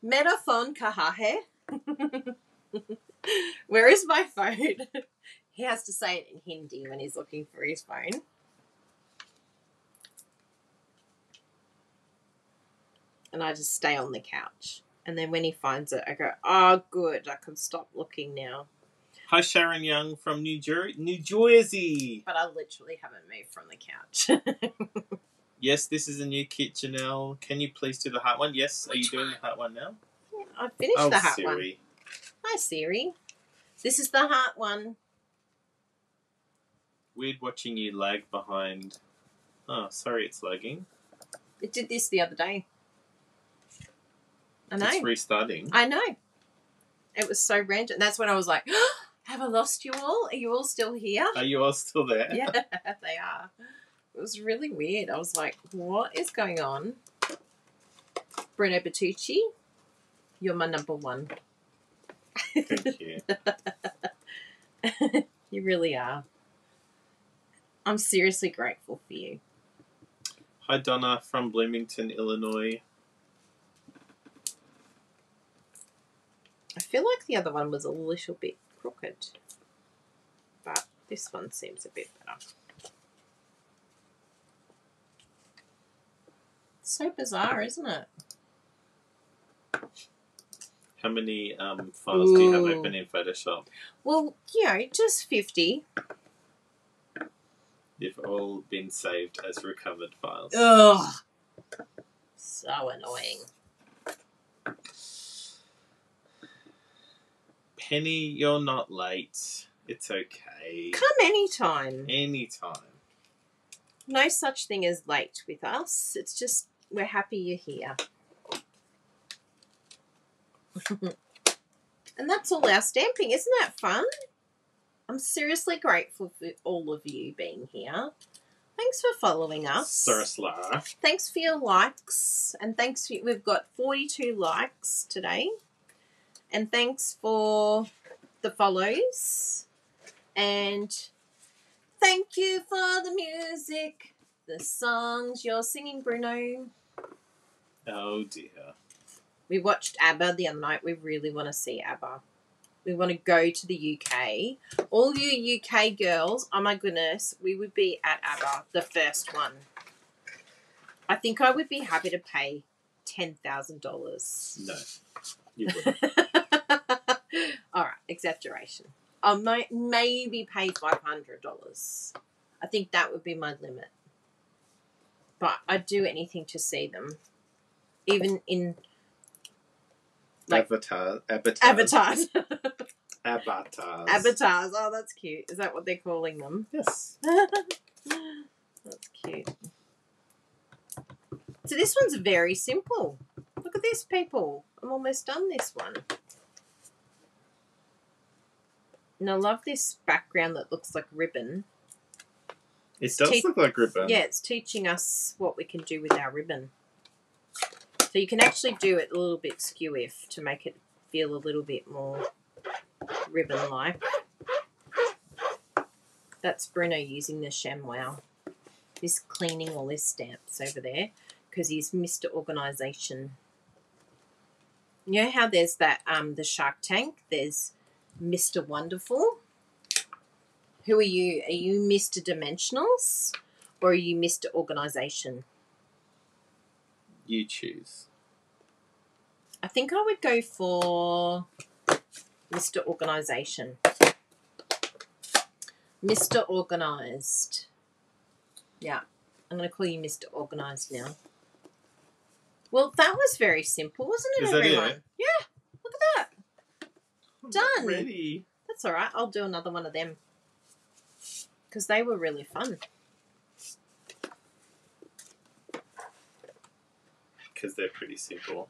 Metaphone kahahe. [laughs] Where is my phone? [laughs] he has to say it in Hindi when he's looking for his phone. And I just stay on the couch. And then when he finds it, I go, oh, good, I can stop looking now. Hi, Sharon Young from New, Jer- New Jersey. But I literally haven't moved from the couch. [laughs] Yes, this is a new kit, Janelle. Can you please do the heart one? Yes. Are you doing one? the heart one now? Yeah, I finished oh, the hat one. Hi, Siri. This is the heart one. Weird watching you lag behind. Oh, sorry, it's lagging. It did this the other day. I know. It's restarting. I know. It was so random. That's when I was like, [gasps] have I lost you all? Are you all still here? Are you all still there? yeah, [laughs] they are. It was really weird. I was like, what is going on? Bruno Bertucci, you're my number one. Thank [laughs] you. [laughs] you really are. I'm seriously grateful for you. Hi, Donna from Bloomington, Illinois. I feel like the other one was a little bit crooked, but this one seems a bit better. So bizarre, isn't it? How many um, files do you have open in Photoshop? Well, you know, just 50. They've all been saved as recovered files. Ugh. So annoying. Penny, you're not late. It's okay. Come anytime. Anytime. No such thing as late with us. It's just we're happy you're here. [laughs] and that's all our stamping. Isn't that fun? I'm seriously grateful for all of you being here. Thanks for following us. Sursla. Thanks for your likes. And thanks for, we've got 42 likes today. And thanks for the follows. And thank you for the music, the songs you're singing, Bruno. Oh dear. We watched ABBA the other night. We really want to see ABBA. We want to go to the UK. All you UK girls, oh my goodness, we would be at ABBA, the first one. I think I would be happy to pay $10,000. No. You [laughs] wouldn't. All right, exaggeration. I might maybe pay five hundred dollars. I think that would be my limit. But I'd do anything to see them, even in Like- Avatar. Avatars. avatars. [laughs] Avatars. avatars. Oh, that's cute. Is that what they're calling them? Yes. [laughs] that's cute. So this one's very simple. Look at this, people. I'm almost done this one. And I love this background that looks like ribbon. It does Te- look like ribbon. Yeah, it's teaching us what we can do with our ribbon. So you can actually do it a little bit skew if to make it feel a little bit more ribbon like. That's Bruno using the ShamWow. He's cleaning all his stamps over there because he's Mr. Organization. You know how there's that um the Shark Tank? There's Mr. Wonderful. Who are you? Are you Mr. Dimensionals or are you Mr. Organization? You choose. I think I would go for Mr. Organization. Mr. Organized. Yeah, I'm going to call you Mr. Organized now. Well, that was very simple, wasn't it, Is that it? Yeah, look at that. Done. Ready. That's all right. I'll do another one of them because they were really fun. Because they're pretty simple.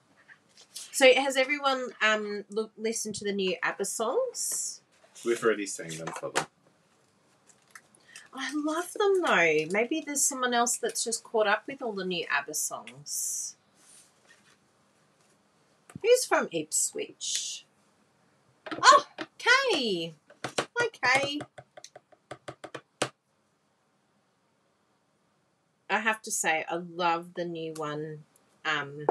So, has everyone um look, listened to the new ABBA songs? We've already sang them for them. I love them though. Maybe there's someone else that's just caught up with all the new ABBA songs. Who's from Ipswich? Oh, Kay. Hi, Kay. I have to say, I love the new one. Um,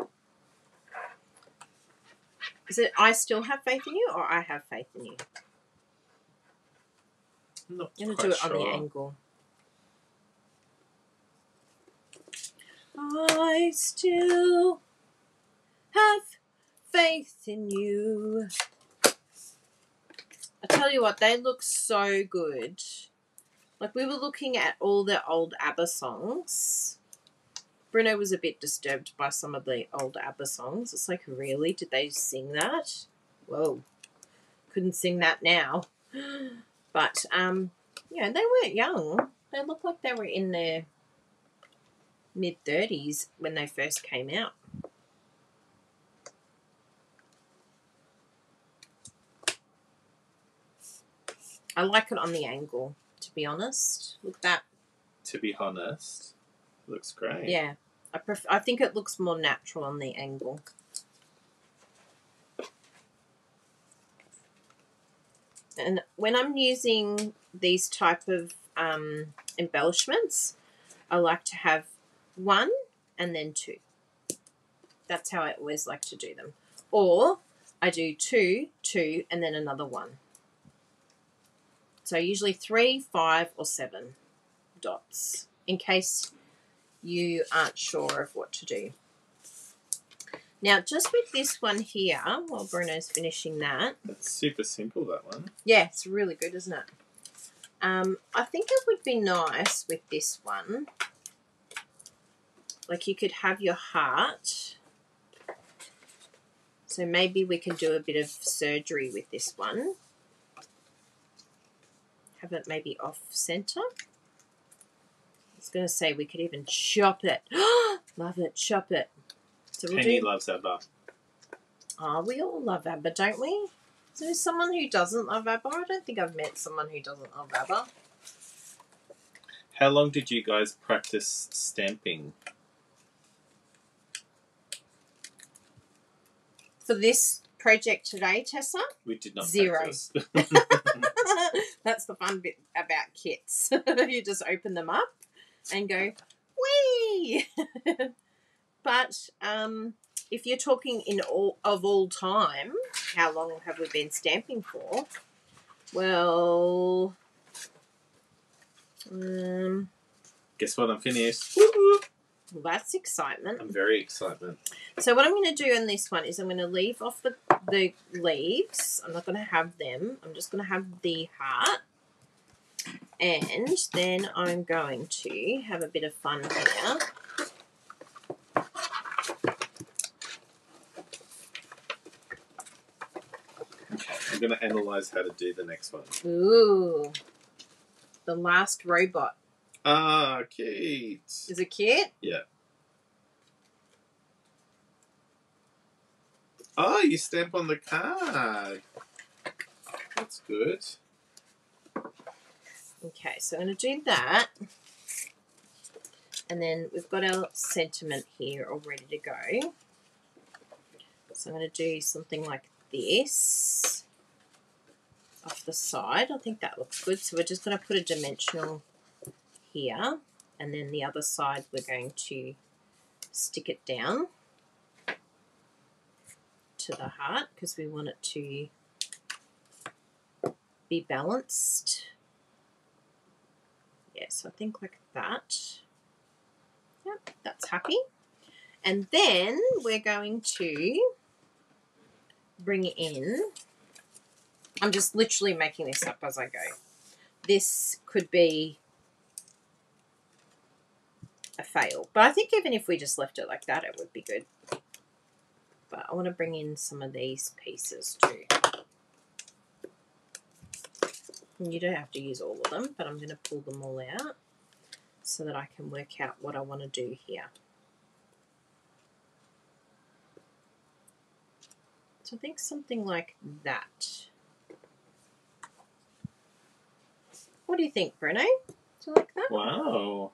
is it I Still Have Faith in You or I Have Faith in You? I'm not I'm gonna do it sure. on the angle. I still have faith in you. I tell you what, they look so good. Like we were looking at all the old ABBA songs. Bruno was a bit disturbed by some of the old ABBA songs. It's like, really? Did they sing that? Whoa. Couldn't sing that now. [gasps] But um, yeah, they weren't young. They looked like they were in their mid thirties when they first came out. I like it on the angle, to be honest. Look at that. To be honest, looks great. Yeah, I pref- I think it looks more natural on the angle. And when I'm using these type of um, embellishments, I like to have one and then two. That's how I always like to do them. Or I do two, two, and then another one. So usually three, five, or seven dots in case you aren't sure of what to do. Now, just with this one here, while Bruno's finishing that, That's super simple, that one. yeah, it's really good, isn't it? Um, I think it would be nice with this one. Like you could have your heart. So maybe we can do a bit of surgery with this one. Have it maybe off center. I was going to say we could even chop it. [gasps] Love it, chop it. So we'll Penny do. loves ABBA. Oh, we all love ABBA, don't we? Is there someone who doesn't love ABBA? I don't think I've met someone who doesn't love ABBA. How long did you guys practice stamping? For this project today, Tessa, We did not Zero. [laughs] [laughs] that's the fun bit about kits. [laughs] you just open them up and go, wee! but um, if you're talking in all of all time, how long have we been stamping for? Well, um, Guess what? I'm finished. Well, that's excitement. I'm very excited. So what I'm going to do in this one is I'm going to leave off the, the leaves. I'm not going to have them. I'm just going to have the heart. And then I'm going to have a bit of fun here. I'm going to analyze how to do the next one. Ooh. The last robot. Ah, Kate. Is it cute? Yeah. Oh, you stamp on the card. That's good. Okay, so I'm going to do that. And then we've got our sentiment here all ready to go. So I'm going to do something like this off the side. I think that looks good. So we're just going to put a dimensional here. and then the other side we're going to stick it down to the heart because we want it to be balanced. Yes, I think like that. Yep, that's happy. And then we're going to bring in, I'm just literally making this up as I go. This could be a fail, but I think even if we just left it like that, it would be good. But I want to bring in some of these pieces too. And you don't have to use all of them, but I'm going to pull them all out so that I can work out what I want to do here. So I think something like that. What do you think, Bruno? Do you like that? Wow.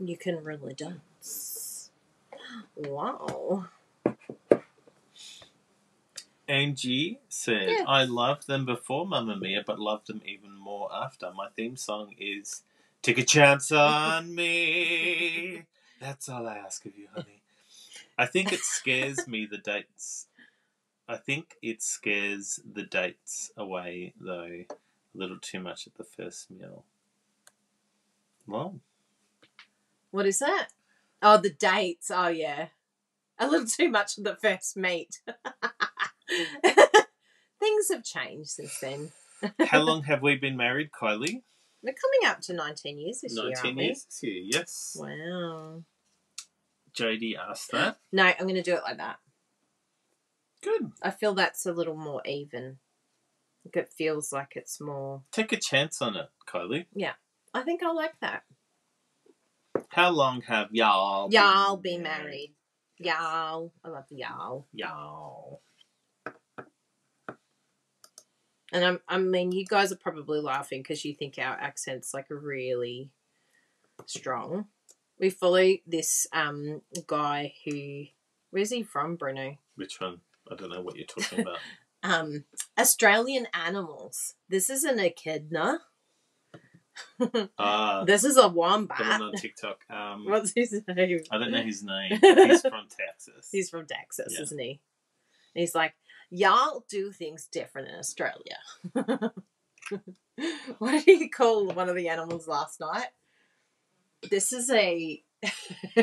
You can really dance. Wow. Angie said, Yeah. I loved them before Mamma Mia, but loved them even more after. My theme song is Take a Chance on Me. That's all I ask of you, honey. I think it scares me, the dates. I think it scares the dates away, though, a little too much at the first meal. Well, What is that? Oh, the dates. Oh, yeah. A little [laughs] too much of the first meet. [laughs] Things have changed since then. [laughs] how long have we been married, Kylie? We're coming up to 19 years this year, 19 aren't we? years this year, yes. Wow. JD asked that. No, I'm going to do it like that. Good. I feel that's a little more even. It feels like it's more. Take a chance on it, Kylie. Yeah. I think I like that. How long have y'all Y'all be married. Y'all. I love y'all. Y'all. And I'm, I mean, you guys are probably laughing because you think our accent's like really strong. We follow this um guy who, where's he from, Bruno? Which one? I don't know what you're talking [laughs] about. Um, Australian animals. This isn't an echidna. Ah, This is a the one wombat. on TikTok. Um, What's his name? I don't know his name. [laughs] He's from Texas. He's from Texas, Yeah. isn't he? And he's like, y'all do things different in Australia. [laughs] what did he call one of the animals last night? This is a [laughs]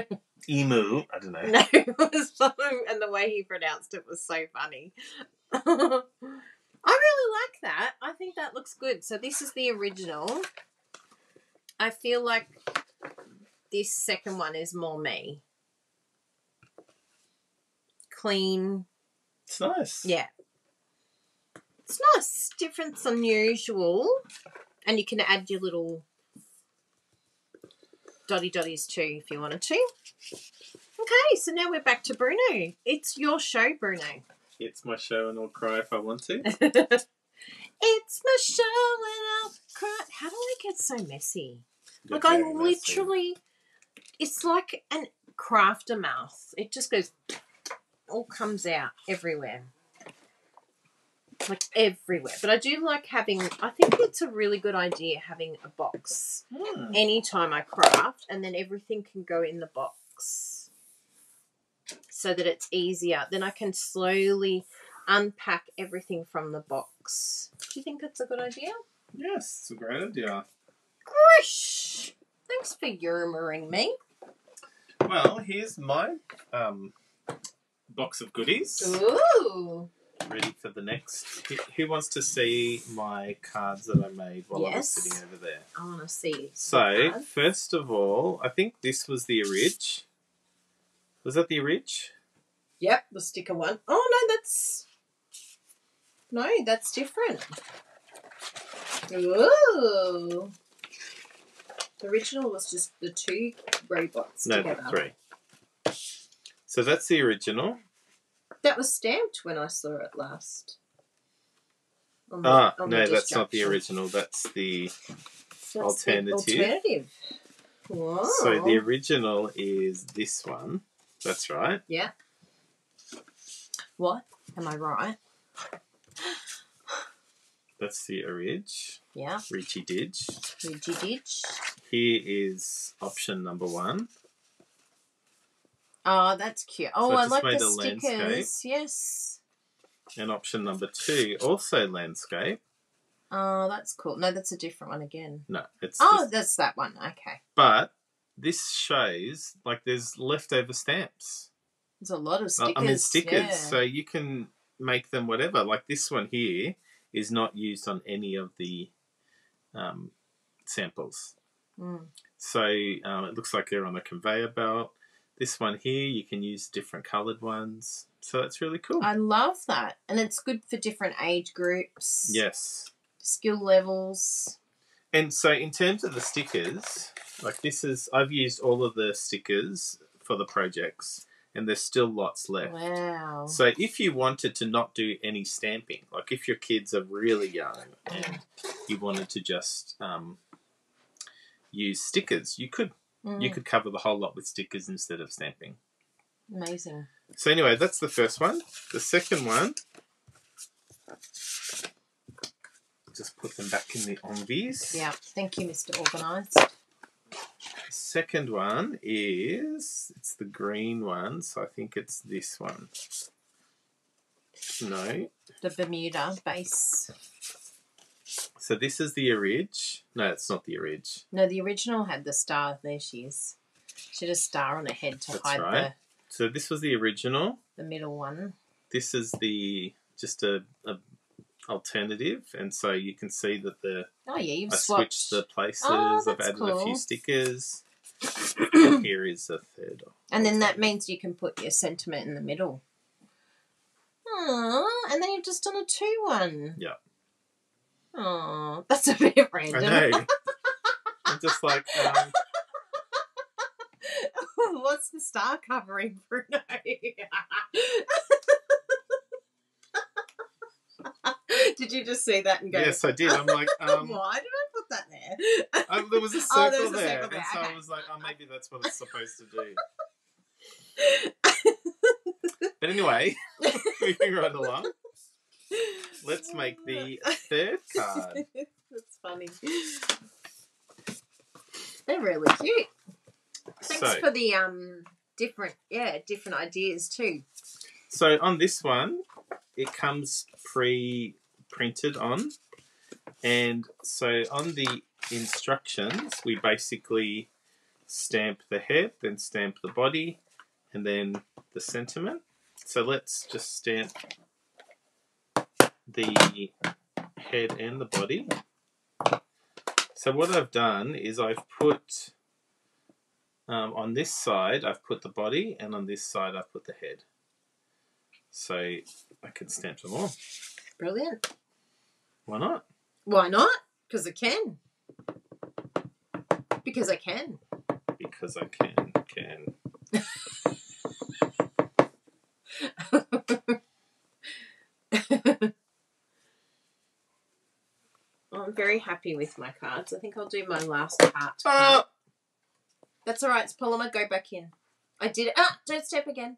Emu. I don't know. no, it was so, and the way he pronounced it was so funny. I really like that. I think that looks good. So this is the original. I feel like this second one is more me. Clean, It's nice. yeah. It's nice. Different, it's unusual. And you can add your little dotty dotties too if you wanted to. Okay, so now we're back to Bruno. It's your show, Bruno. It's my show and I'll cry if I want to. [laughs] it's show and I'll cry. How do I get so messy? You're Like I messy. literally, it's like an crafter mouth. It just goes, all comes out everywhere, like everywhere. But I do like having. I think it's a really good idea having a box Hmm. anytime I craft, and then everything can go in the box, so that it's easier. Then I can slowly unpack everything from the box. Do you think that's a good idea? Yes, it's a great idea. Grish! Thanks for humouring me. Well, here's my um, box of goodies. Ooh. Ready for the next. Who- Who wants to see my cards that I made while I was Yes. sitting over there? I want to see. So, cards. first of all, I think this was the orig. Was that the orig? Yep, the sticker one. Oh no, that's no, that's different. Ooh. The original was just the two robots No, together. three. So that's the original. That was stamped when I saw it last. The- Ah, no, that's not the original. That's the. That's the alternative. alternative. Wow. So the original is this one. That's right. Yeah. What? Am I right? That's the orig. Yeah. Richie Didge. Ridgy Didge. Here is option number one. Oh, that's cute. Oh, So I I like the a landscape. stickers. Yes. And option number two, also landscape. Oh, that's cool. No, that's a different one again. No, it's Oh, this- that's that one. Okay. but this shows like there's leftover stamps. There's a lot of Uh, stickers. I mean stickers, yeah. so you can make them whatever. Like this one here is not used on any of the um, samples. Mm. So um, it looks like they're on a conveyor belt. This one here, you can use different coloured ones. So that's really cool. I love that. And it's good for different age groups, yes. skill levels. And so in terms of the stickers, like this is, I've used all of the stickers for the projects and there's still lots left. Wow. So if you wanted to not do any stamping, like if your kids are really young and you wanted to just um, use stickers, you could Mm, you could cover the whole lot with stickers instead of stamping. Amazing. So anyway, that's the first one. The second one, just put them back in the envies. Yeah. Thank you, Mr. Organised. The second one is it's the green one, so I think it's this one. No. The Bermuda base. So this is the orig. No, it's not the orig. No, the original had the star. There she is. She had a star on her head to That's hide right. So this was the original. the, the middle one. This is the just a, a alternative, and so you can see that the Oh, yeah, you've I swapped. switched the places. Oh, I've added a few stickers. Here is a third. And then that means you can put your sentiment in the middle. Aww, and then you've just done a two one. Yeah. Aww, that's a bit random. I know. [laughs] I'm just like, um, [laughs] What's the star covering, [laughs] Bruno? did you just see that and go? yes, I did. I'm like, um, Why did I put that there? um, there was a [laughs] Oh, circle there was a there, circle and there, so okay. I was like, oh, maybe that's what it's supposed to do. [laughs] But anyway, [laughs] moving right along, let's make the third card. That's funny. They're really cute. Thanks So, for the um different yeah different ideas too. so on this one, it comes pre-printed on, and so on the instructions, we basically stamp the head, then stamp the body, and then the sentiment. So let's just stamp the head and the body. So what I've done is I've put um, on this side I've put the body, and on this side I've put the head. So I can stamp them all. Brilliant. Why not? Why not? Because I can. Because I can. Because I can. Can. [laughs] I'm very happy with my cards. I think I'll do my last heart. card. Ah! That's all right. It's Polymer. Go back in. I did it. Ah, don't step again.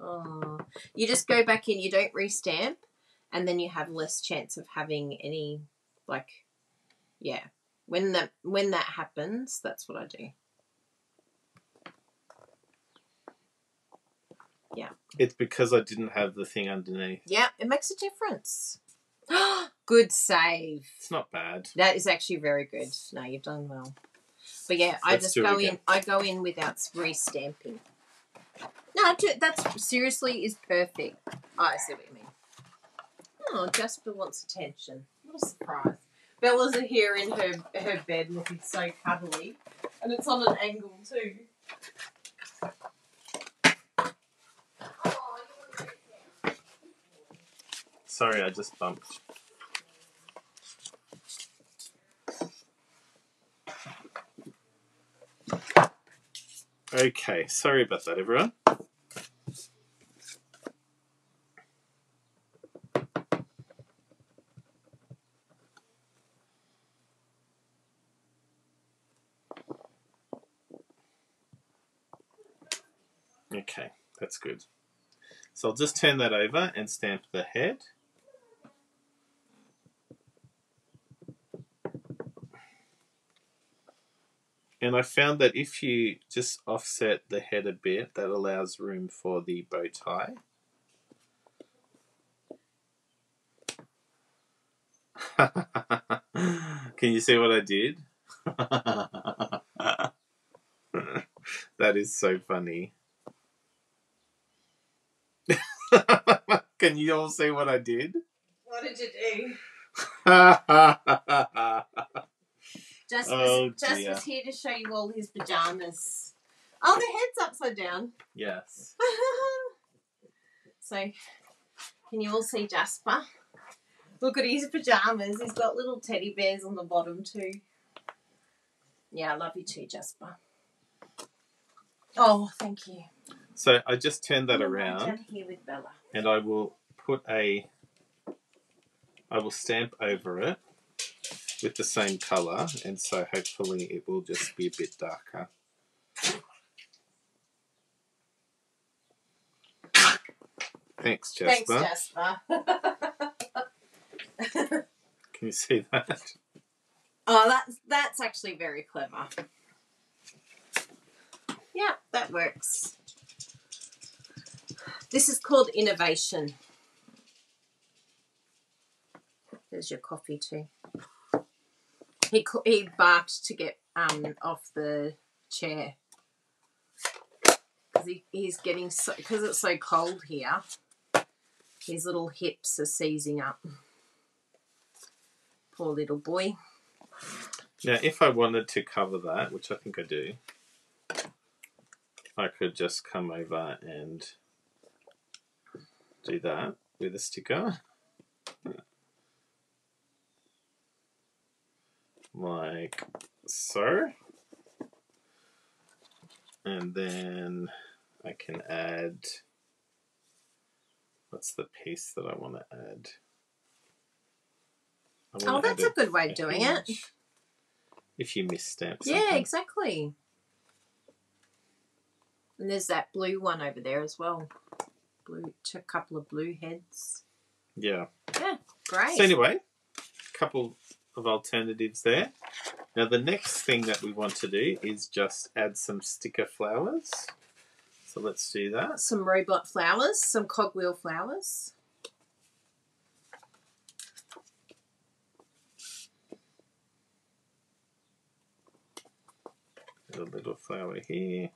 Oh, you just go back in. You don't restamp, and then you have less chance of having any, like, yeah. When that when that happens, that's what I do. Yeah. It's because I didn't have the thing underneath. Yeah, it makes a difference. [gasps] good save. It's not bad. That is actually very good. No, you've done well. But yeah, I Let's just go in. I go in without restamping. No, that's seriously is perfect. Oh, I see what you mean. Oh, Jasper wants attention. A surprise! Bella's here in her her bed looking so cuddly, and it's on an angle too. Sorry, I just bumped. Okay, sorry about that, everyone. So I'll just turn that over and stamp the head. And I found that if you just offset the head a bit, that allows room for the bow tie. [laughs] Can you see what I did? [laughs] that is so funny. [laughs] Can you all see what I did? What did you do? [laughs] Just, Oh, just dear. was here to show you all his pajamas. Oh, the head's upside down. yes. [laughs] so, can you all see Jasper? Look at his pajamas. He's got little teddy bears on the bottom too. Yeah, I love you too, Jasper. Oh, thank you. So I just turned that around. down here with Bella. and I will put a I will stamp over it with the same colour and so hopefully it will just be a bit darker. Thanks Jasper. Thanks, Jasper. [laughs] Can you see that? oh, that's that's actually very clever. Yeah, that works. This is called innovation. There's your coffee too. He he barked to get um off the chair because he, he's getting so because it's so cold here. His little hips are seizing up. Poor little boy. Now if I wanted to cover that, which I think I do, I could just come over and do that with a sticker. Like so. And then I can add what's the piece that I want to add? Oh, that's add a good way of doing it. If you misstamp something. Yeah, exactly. And there's that blue one over there as well. Blue, a couple of blue heads. Yeah. Yeah, great. So anyway, a couple of alternatives there. Now the next thing that we want to do is just add some sticker flowers. So let's do that. some robot flowers, some cogwheel flowers. A little flower here.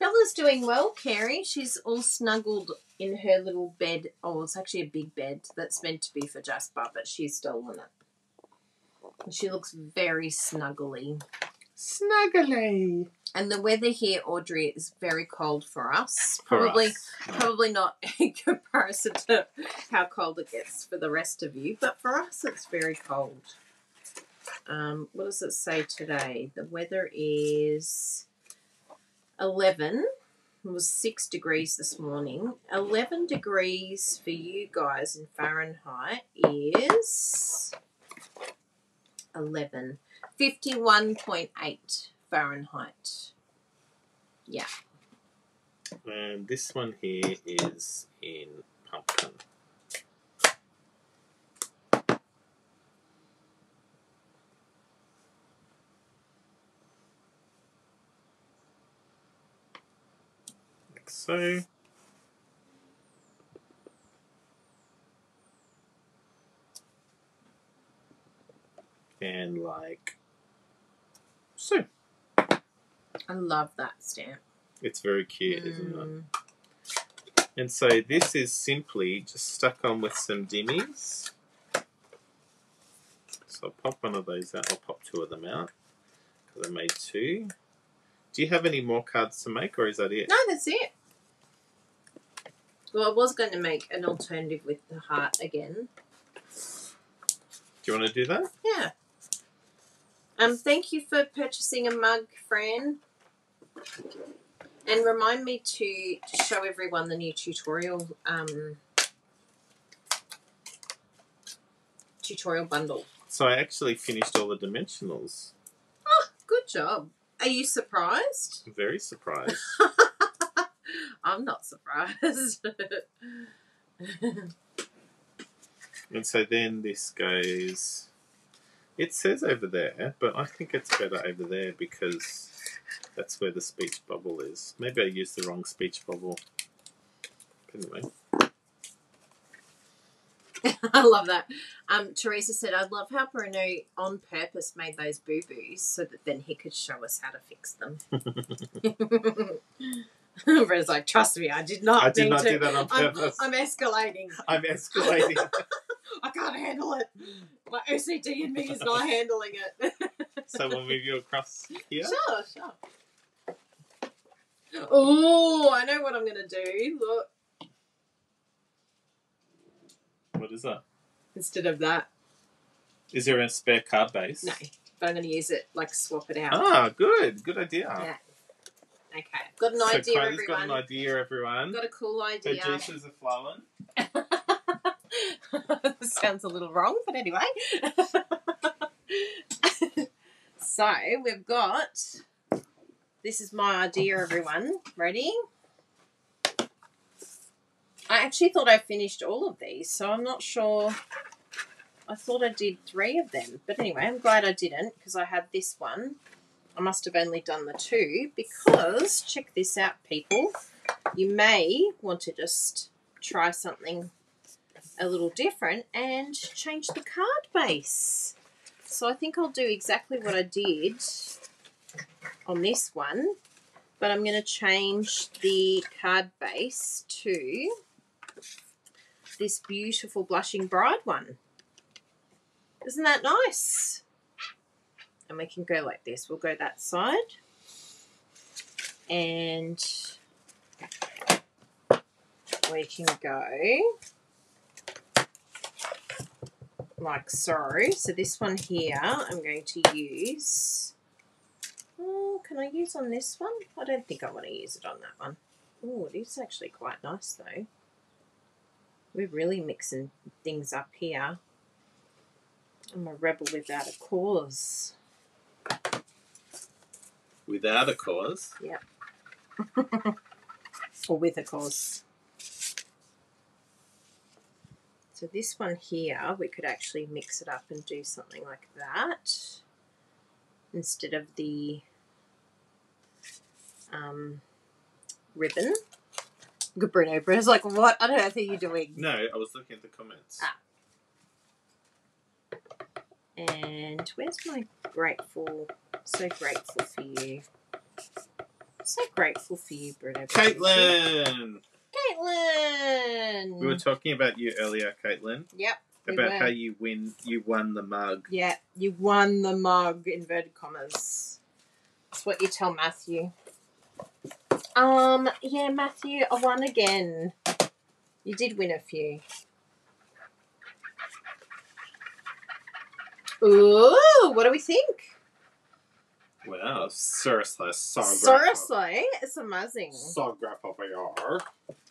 Bella's doing well, Carrie. She's all snuggled in her little bed. Oh, it's actually a big bed that's meant to be for Jasper, but she's stolen it. And she looks very snuggly. Snuggly. And the weather here, Audrey, is very cold for us. For Probably us. probably not [laughs] in comparison to how cold it gets for the rest of you, but for us it's very cold. Um, what does it say today? The weather is 11. It was 6 degrees this morning. 11 degrees for you guys in Fahrenheit is 11. 51.8 Fahrenheit. Yeah. And this one here is in pumpkin. So. And like so. I love that stamp. It's very cute, isn't it? Mm. And so this is simply just stuck on with some dimmies. So I'll pop one of those out. I'll pop two of them out because I made two. Do you have any more cards to make, or is that it? No, that's it. Well, I was going to make an alternative with the heart again. Do you want to do that? Yeah. Um, thank you for purchasing a mug, Fran. And remind me to, to show everyone the new tutorial um, tutorial bundle. So I actually finished all the dimensionals. Good job. Are you surprised? I'm very surprised. [laughs] [laughs] I'm not surprised. [laughs] and so then this goes. It says over there, but I think it's better over there because that's where the speech bubble is. Maybe I used the wrong speech bubble. Anyway, [laughs] I love that. Um, Teresa said, I love how Bruno on purpose made those boo boos so that then he could show us how to fix them. [laughs] Bruno's like, trust me, I did not I did not to. do that on I'm, purpose. I'm escalating. I'm [laughs] escalating. I can't handle it. My OCD in me is not handling it. [laughs] so we'll move you across here. Sure, sure. Oh, I know what I'm going to do. Look, What is that? instead of that, Is there a spare card base? no, but I'm going to use it, like swap it out. Ah, good. Good idea. Yeah. Okay, got an so idea, Kylie's everyone. got an idea, everyone. Got a cool Her idea. juices are flowing. [laughs] Sounds a little wrong, but anyway. [laughs] so we've got. This is my idea, everyone. Ready? I actually thought I finished all of these, so I'm not sure. I thought I did three of them, but anyway, I'm glad I didn't because I had this one. I must have only done the two because check this out, people. You may want to just try something a little different and change the card base. So I think I'll do exactly what I did on this one, but I'm going to change the card base to this beautiful blushing bride one. Isn't that nice? And we can go like this. We'll go that side. And we can go like so. So this one here, I'm going to use. Oh, can I use on this one? I don't think I want to use it on that one. Oh, it is actually quite nice though. We're really mixing things up here. I'm a rebel without a cause. Without a cause. [laughs] or with a cause. So this one here, we could actually mix it up and do something like that instead of the um, ribbon. Good Bruno. Bruno's like, what on earth are you doing? No, I was looking at the comments. Ah. And where's my grateful? So grateful for you. So grateful for you, Bruno. Caitlin! Caitlin! We were talking about you earlier, Caitlin, Yep. about were. how you win. You won the mug. Yeah, you won the mug, inverted commas. That's what you tell Matthew. Um, yeah, Matthew, I won again. You did win a few. Ooh, what do we think? Seriously, so Seriously, it's amazing. So grateful for you.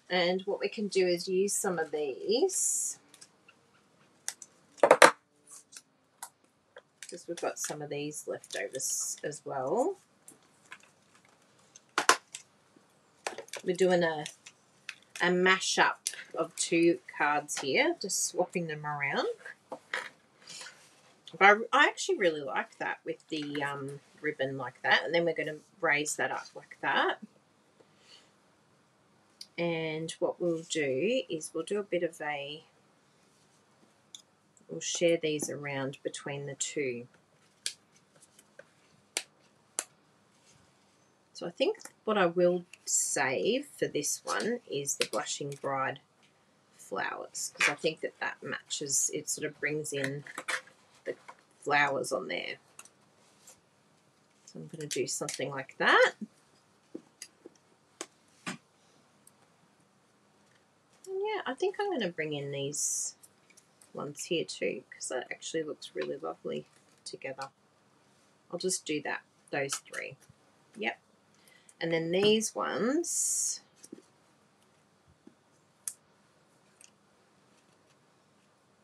And what we can do is use some of these. Because we've got some of these leftovers as well. We're doing a a mashup of two cards here, just swapping them around. But I, I actually really like that with the um, ribbon like that, and then we're going to raise that up like that. And what we'll do is we'll do a bit of a, we'll share these around between the two. So I think what I will save for this one is the Blushing Bride flowers because I think that that matches, it sort of brings in the flowers on there. So I'm going to do something like that. And Yeah, I think I'm going to bring in these ones here too because that actually looks really lovely together. I'll just do that, those three. Yep. And then these ones,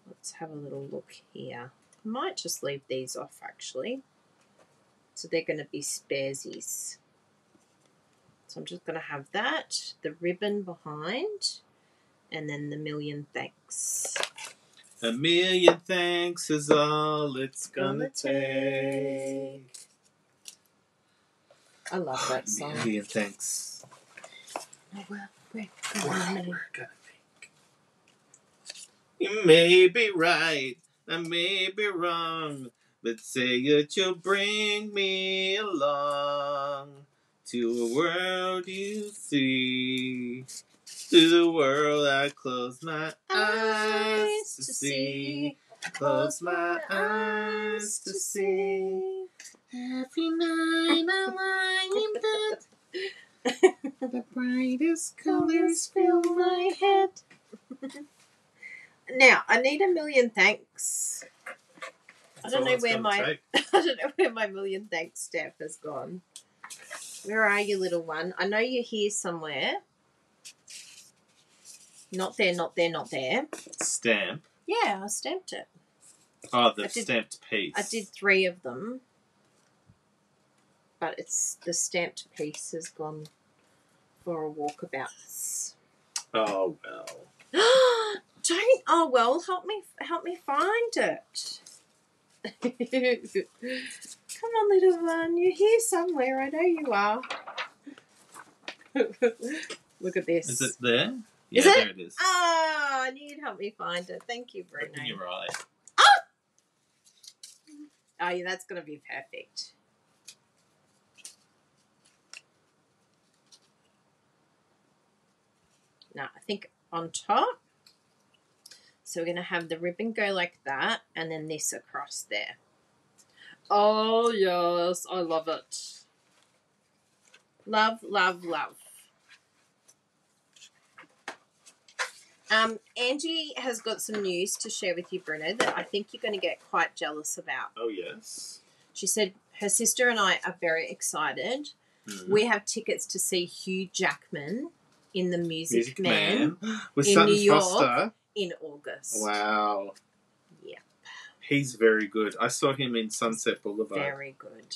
let's have a little look here. I might just leave these off actually. So they're going to be sparesies. So I'm just going to have that, the ribbon behind, and then the million thanks. A million thanks is all it's gonna Gonna take. I love that song. A million thanks. Well, we're gonna we're gonna make. You may be right, I may be wrong, but say that you'll bring me along to a world you see. To the world I close my eyes to see. Close my eyes to see. Every night I lie in bed. [laughs] The brightest colors fill my head. Now, I need a million thanks. I don't know where my [laughs] I don't know where my million thanks stamp has gone. Where are you, little one? I know you're here somewhere. Not there, not there, not there. stamp. Yeah, I stamped it. Oh, the I did- stamped piece. I did three of them. But it's the stamped piece has gone for a walkabout. Oh well. [gasps] Don't oh well help me help me find it. [laughs] Come on little one, you're here somewhere, I know you are. [laughs] Look at this. Is it there? Yeah, Is it? there it is. Oh, I knew you'd help me find it. Thank you, Bruno. Open your eye. Ah! Oh yeah, that's gonna be perfect. Now I think on top. So we're gonna have the ribbon go like that, and then this across there. Oh yes, I love it. Love, love, love. Um, Angie has got some news to share with you, Bruno, that I think you're going to get quite jealous about. Oh yes. She said her sister and I are very excited. Hmm. We have tickets to see Hugh Jackman in The Music, Music Man, Man [gasps] with in Sutton New York. Foster. In August. Wow. Yeah. He's very good. I saw him in Sunset Boulevard. Very good.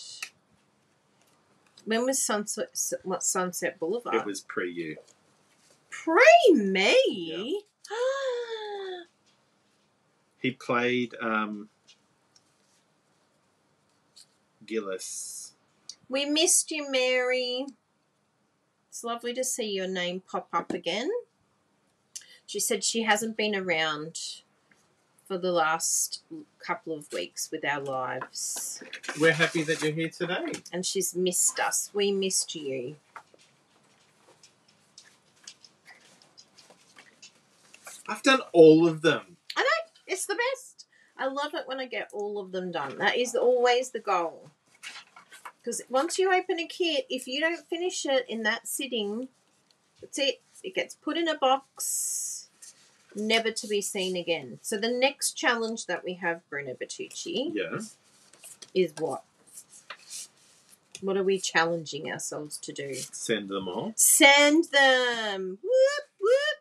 When was Sunset what Sunset Boulevard? It was pre you. pre me. [gasps] He played um, Gillis. we missed you, Mary. It's lovely to see your name pop up again. She said she hasn't been around for the last couple of weeks with our lives. We're happy that you're here today. and she's missed us. We missed you. I've done all of them. I know. It's the best. I love it when I get all of them done. That is always the goal. Because once you open a kit, if you don't finish it in that sitting, that's it. It gets put in a box, never to be seen again. So the next challenge that we have, Bruno Bertucci, is what? What are we challenging ourselves to do? Send them all. Send them. Whoop whoop.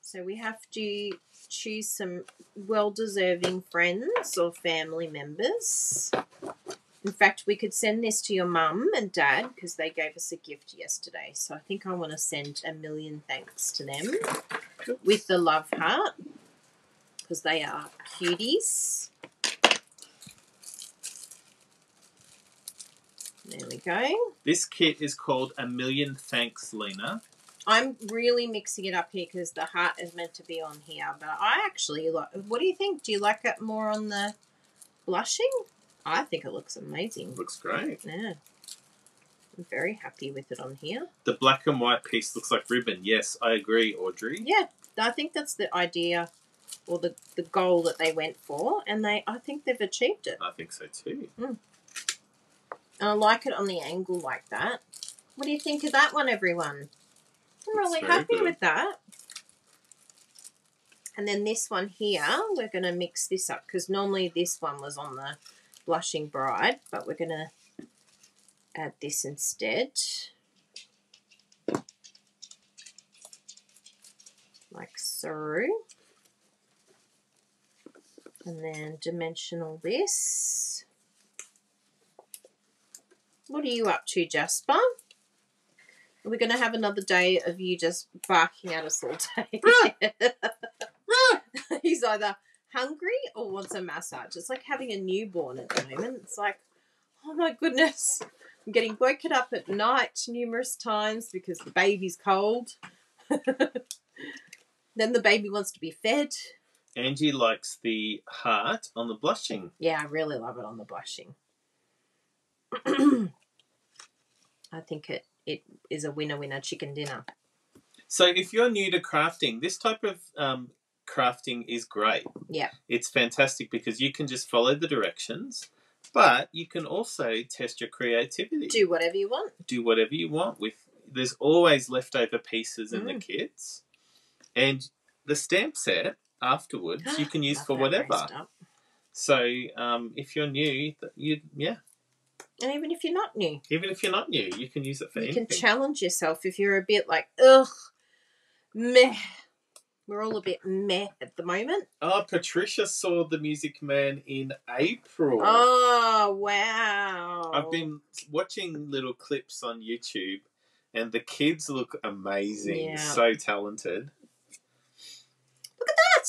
So we have to choose some well deserving friends or family members. In fact, we could send this to your mum and dad because they gave us a gift yesterday. So I think I want to send a million thanks to them with the love heart because they are cuties. There we go. This kit is called A Million Thanks, Lena. I'm really mixing it up here because the heart is meant to be on here, but I actually like. What do you think? Do you like it more on the blushing? I think it looks amazing. Looks great. Yeah, I'm very happy with it on here. The black and white piece looks like ribbon. Yes, I agree, Audrey. Yeah, I think that's the idea or the the goal that they went for, and they I think they've achieved it. I think so too. Hmm. And I like it on the angle like that. What do you think of that one, everyone? I'm really happy good. with that. And then this one here, we're going to mix this up because normally this one was on the Blushing Bride, but we're going to add this instead. Like so. And then dimensional this. What are you up to, Jasper? We're we going to have another day of you just barking at us all day? Ah! [laughs] Ah! He's either hungry or wants a massage. It's like having a newborn at the moment. It's like, oh my goodness. I'm getting woken up at night numerous times because the baby's cold. [laughs] then the baby wants to be fed. Angie likes the heart on the blushing. Yeah, I really love it on the blushing. [clears throat] I think it, it is a winner winner chicken dinner. So if you're new to crafting, this type of um, crafting is great. Yeah. It's fantastic because you can just follow the directions, but you can also test your creativity. Do whatever you want. do whatever you want with there's always leftover pieces in the Mm. kits and the stamp set afterwards you can [gasps] use for whatever so um, if you're new you yeah And even if you're not new, even if you're not new you can use it for you anything can challenge yourself if you're a bit like, ugh, meh. We're all a bit meh at the moment. oh patricia saw the music man in april Oh, wow. i've been watching little clips on youtube and the kids look amazing Yeah. so talented Look at that.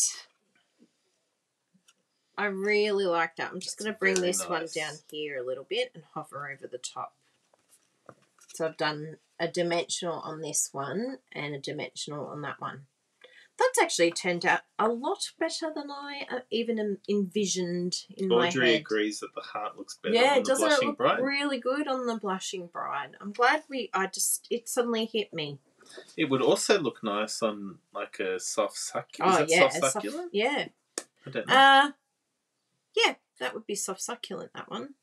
I really like that. I'm just going to bring this one down here a little bit and hover over the top. So I've done a dimensional on this one and a dimensional on that one. That's actually turned out a lot better than I uh, even envisioned in my head. audrey agrees that the heart looks better Yeah, on doesn't it look bride really good on the blushing bride? I'm glad we. I just it suddenly hit me. It would also look nice on like a soft succulent. oh yeah, soft soft- yeah. I don't know. Uh yeah, that would be soft succulent. That one.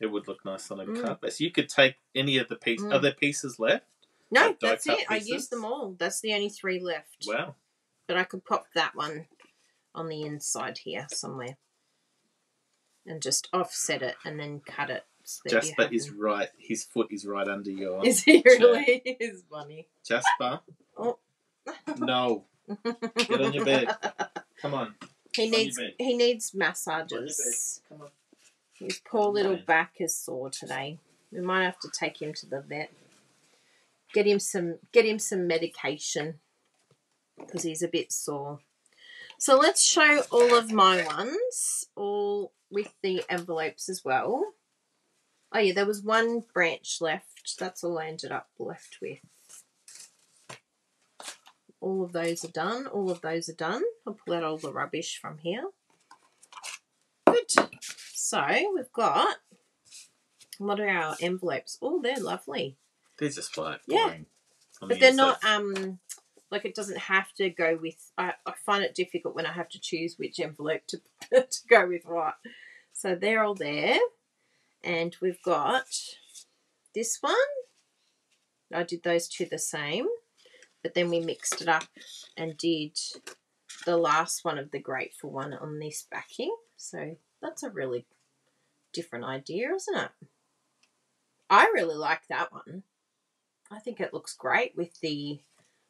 it would look nice on a mm. carpet. So you could take any of the pieces. Mm. Are there pieces left? No, that's it. I used them all. That's the only three left. Wow. But I could pop that one on the inside here somewhere, and just offset it and then cut it. So Jasper is right. His foot is right under your. Is he really? [laughs] Is funny. Jasper. Oh. No. Get on your bed. [laughs] Come on. He needs he needs On your bed. massages. Come on. His poor little back is sore today. We might have to take him to the vet. Get him some get him some medication because he's a bit sore. So let's show all of my ones, all with the envelopes as well. Oh yeah, there was one branch left. That's all I ended up left with. All of those are done. All of those are done. I'll pull out all the rubbish from here. Good. So we've got what are our envelopes? Oh, they're lovely. They're just flat. Yeah. boring. But the they're not um like it doesn't have to go with I, I find it difficult when I have to choose which envelope to [laughs] to go with what. So they're all there. And we've got this one. I did those two the same, but then we mixed it up and did the last one of the grateful one on this backing. So that's a really different idea, isn't it? I really like that one. I think it looks great with the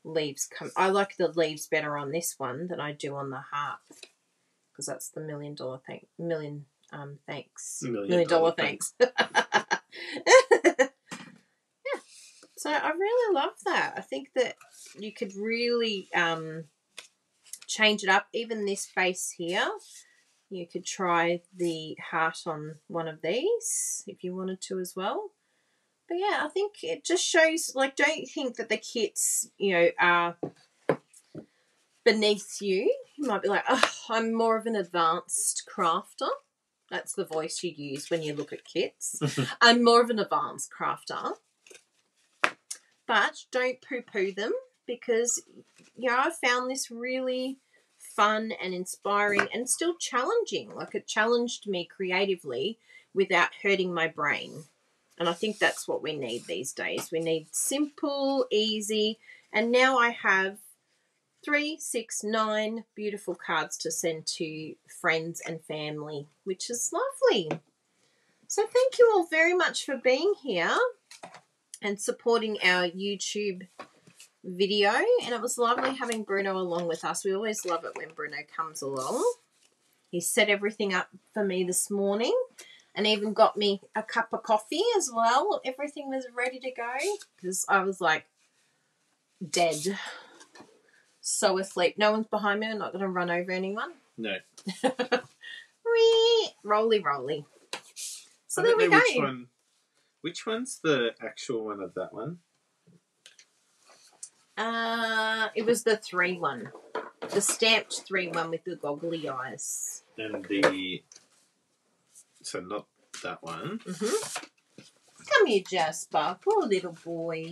leaves come I like the leaves better on this one than I do on the heart because that's the million dollar thank million um thanks. Million dollar, dollar thanks. [laughs] yeah. So I really love that. I think that you could really um change it up. Even this base here you could try the heart on one of these if you wanted to as well but yeah, I think it just shows like don't think that the kits, you know, are beneath you. You might be like, oh, I'm more of an advanced crafter. That's the voice you use when you look at kits. [laughs] I'm more of an advanced crafter. But don't poo poo them because you know, I found this really fun and inspiring and still challenging. Like it challenged me creatively without hurting my brain. And I think that's what we need these days. We need simple, easy, and now I have three, six, nine beautiful cards to send to friends and family, which is lovely. So thank you all very much for being here and supporting our YouTube video. And it was lovely having Bruno along with us. We always love it when Bruno comes along. He set everything up for me this morning and even got me a cup of coffee as well. Everything was ready to go because I was like dead. so asleep. No one's behind me. I'm not going to run over anyone. No. [laughs] Whee! Rolly, rolly. So there we go. Which one? Which one's the actual one of that one? Uh, it was the three one, the stamped three one with the goggly eyes. And the so not that one. Mm-hmm. Come here, Jasper. Poor little boy.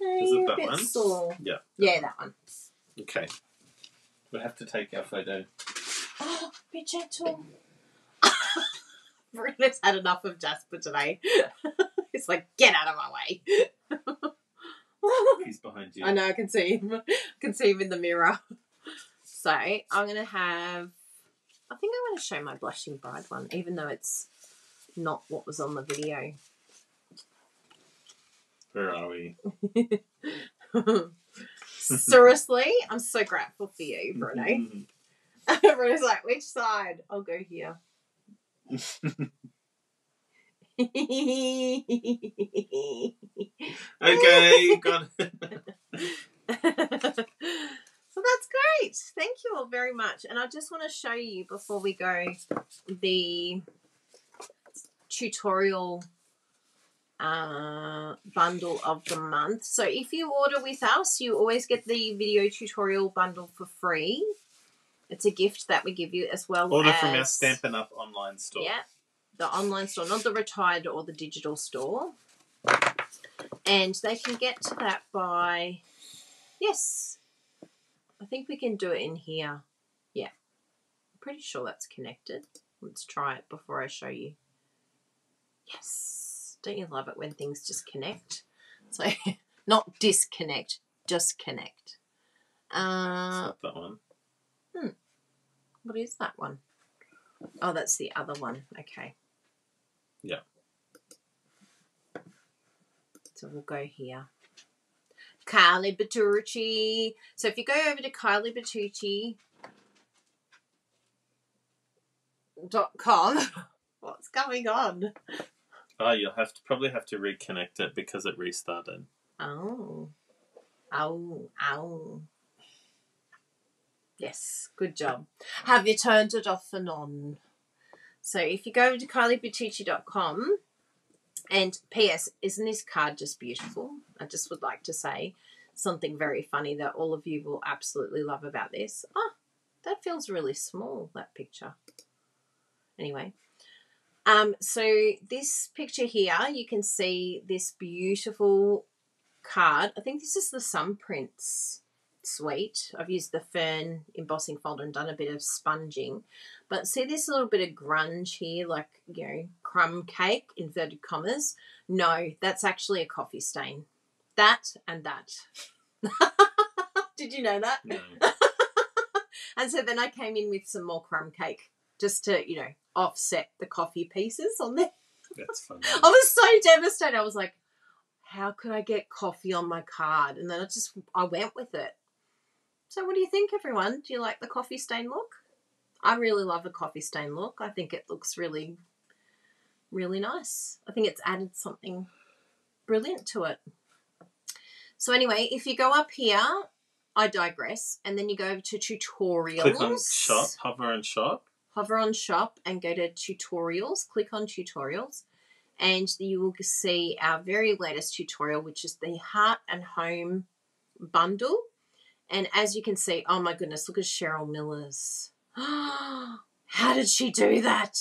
Hey, Is it you're a that bit one? sore. Yeah. Yeah, that one. Okay. We'll have to take our photo. Oh, [gasps] be gentle. [laughs] Bruno's had enough of Jasper today. [laughs] it's like, get out of my way. He's behind [laughs] you. I know, I can see him. I can see him in the mirror. So I'm gonna have. I think I'm gonna show my blushing bride one, even though it's not what was on the video. Where are we? [laughs] [laughs] Seriously, I'm so grateful for you, Bruno. [laughs] Bruno's like, which side? I'll go here. okay, got it. So that's great. Thank you all very much. And I just want to show you before we go the tutorial uh, bundle of the month. So if you order with us, you always get the video tutorial bundle for free. It's a gift that we give you as well Order as from our Stampin' Up online store. yeah, the online store, not the retired or the digital store. And they can get to that by, yes, I think we can do it in here. Yeah, I'm pretty sure that's connected. Let's try it before I show you. Yes, don't you love it when things just connect? So, [laughs] not disconnect, just connect. Uh, that one. Hmm. what is that one? Oh, that's the other one. Okay. Yeah. So we'll go here. Kylie Bertucci. So if you go over to Kylie Bertucci dot com, [laughs] what's going on? Oh, you'll have to probably have to reconnect it because it restarted. Oh. Oh, oh. Yes, good job. Have you turned it off and on? So if you go over to kyliebertucci.com and P.S. Isn't this card just beautiful? I just would like to say something very funny that all of you will absolutely love about this. Oh, that feels really small, that picture. Anyway, um, so this picture here, you can see this beautiful card. I think this is the Sun Prince suite. I've used the fern embossing folder and done a bit of sponging. But see this little bit of grunge here, like, you know, crumb cake, inverted commas? No, that's actually a coffee stain. That and that. [laughs] Did you know that? No. [laughs] And so then I came in with some more crumb cake just to, you know, offset the coffee pieces on there. That's [laughs] funny. I was so devastated. I was like, how could I get coffee on my card? And then I just I went with it. So what do you think, everyone? Do you like the coffee stain look? I really love the coffee stain look. I think it looks really, really nice. I think it's added something brilliant to it. So anyway, if you go up here, I digress, and then you go over to tutorials. Click on shop, hover on shop. hover on shop and go to tutorials click on tutorials and you will see our very latest tutorial which is the heart and home bundle and as you can see oh my goodness look at cheryl miller's [gasps] how did she do that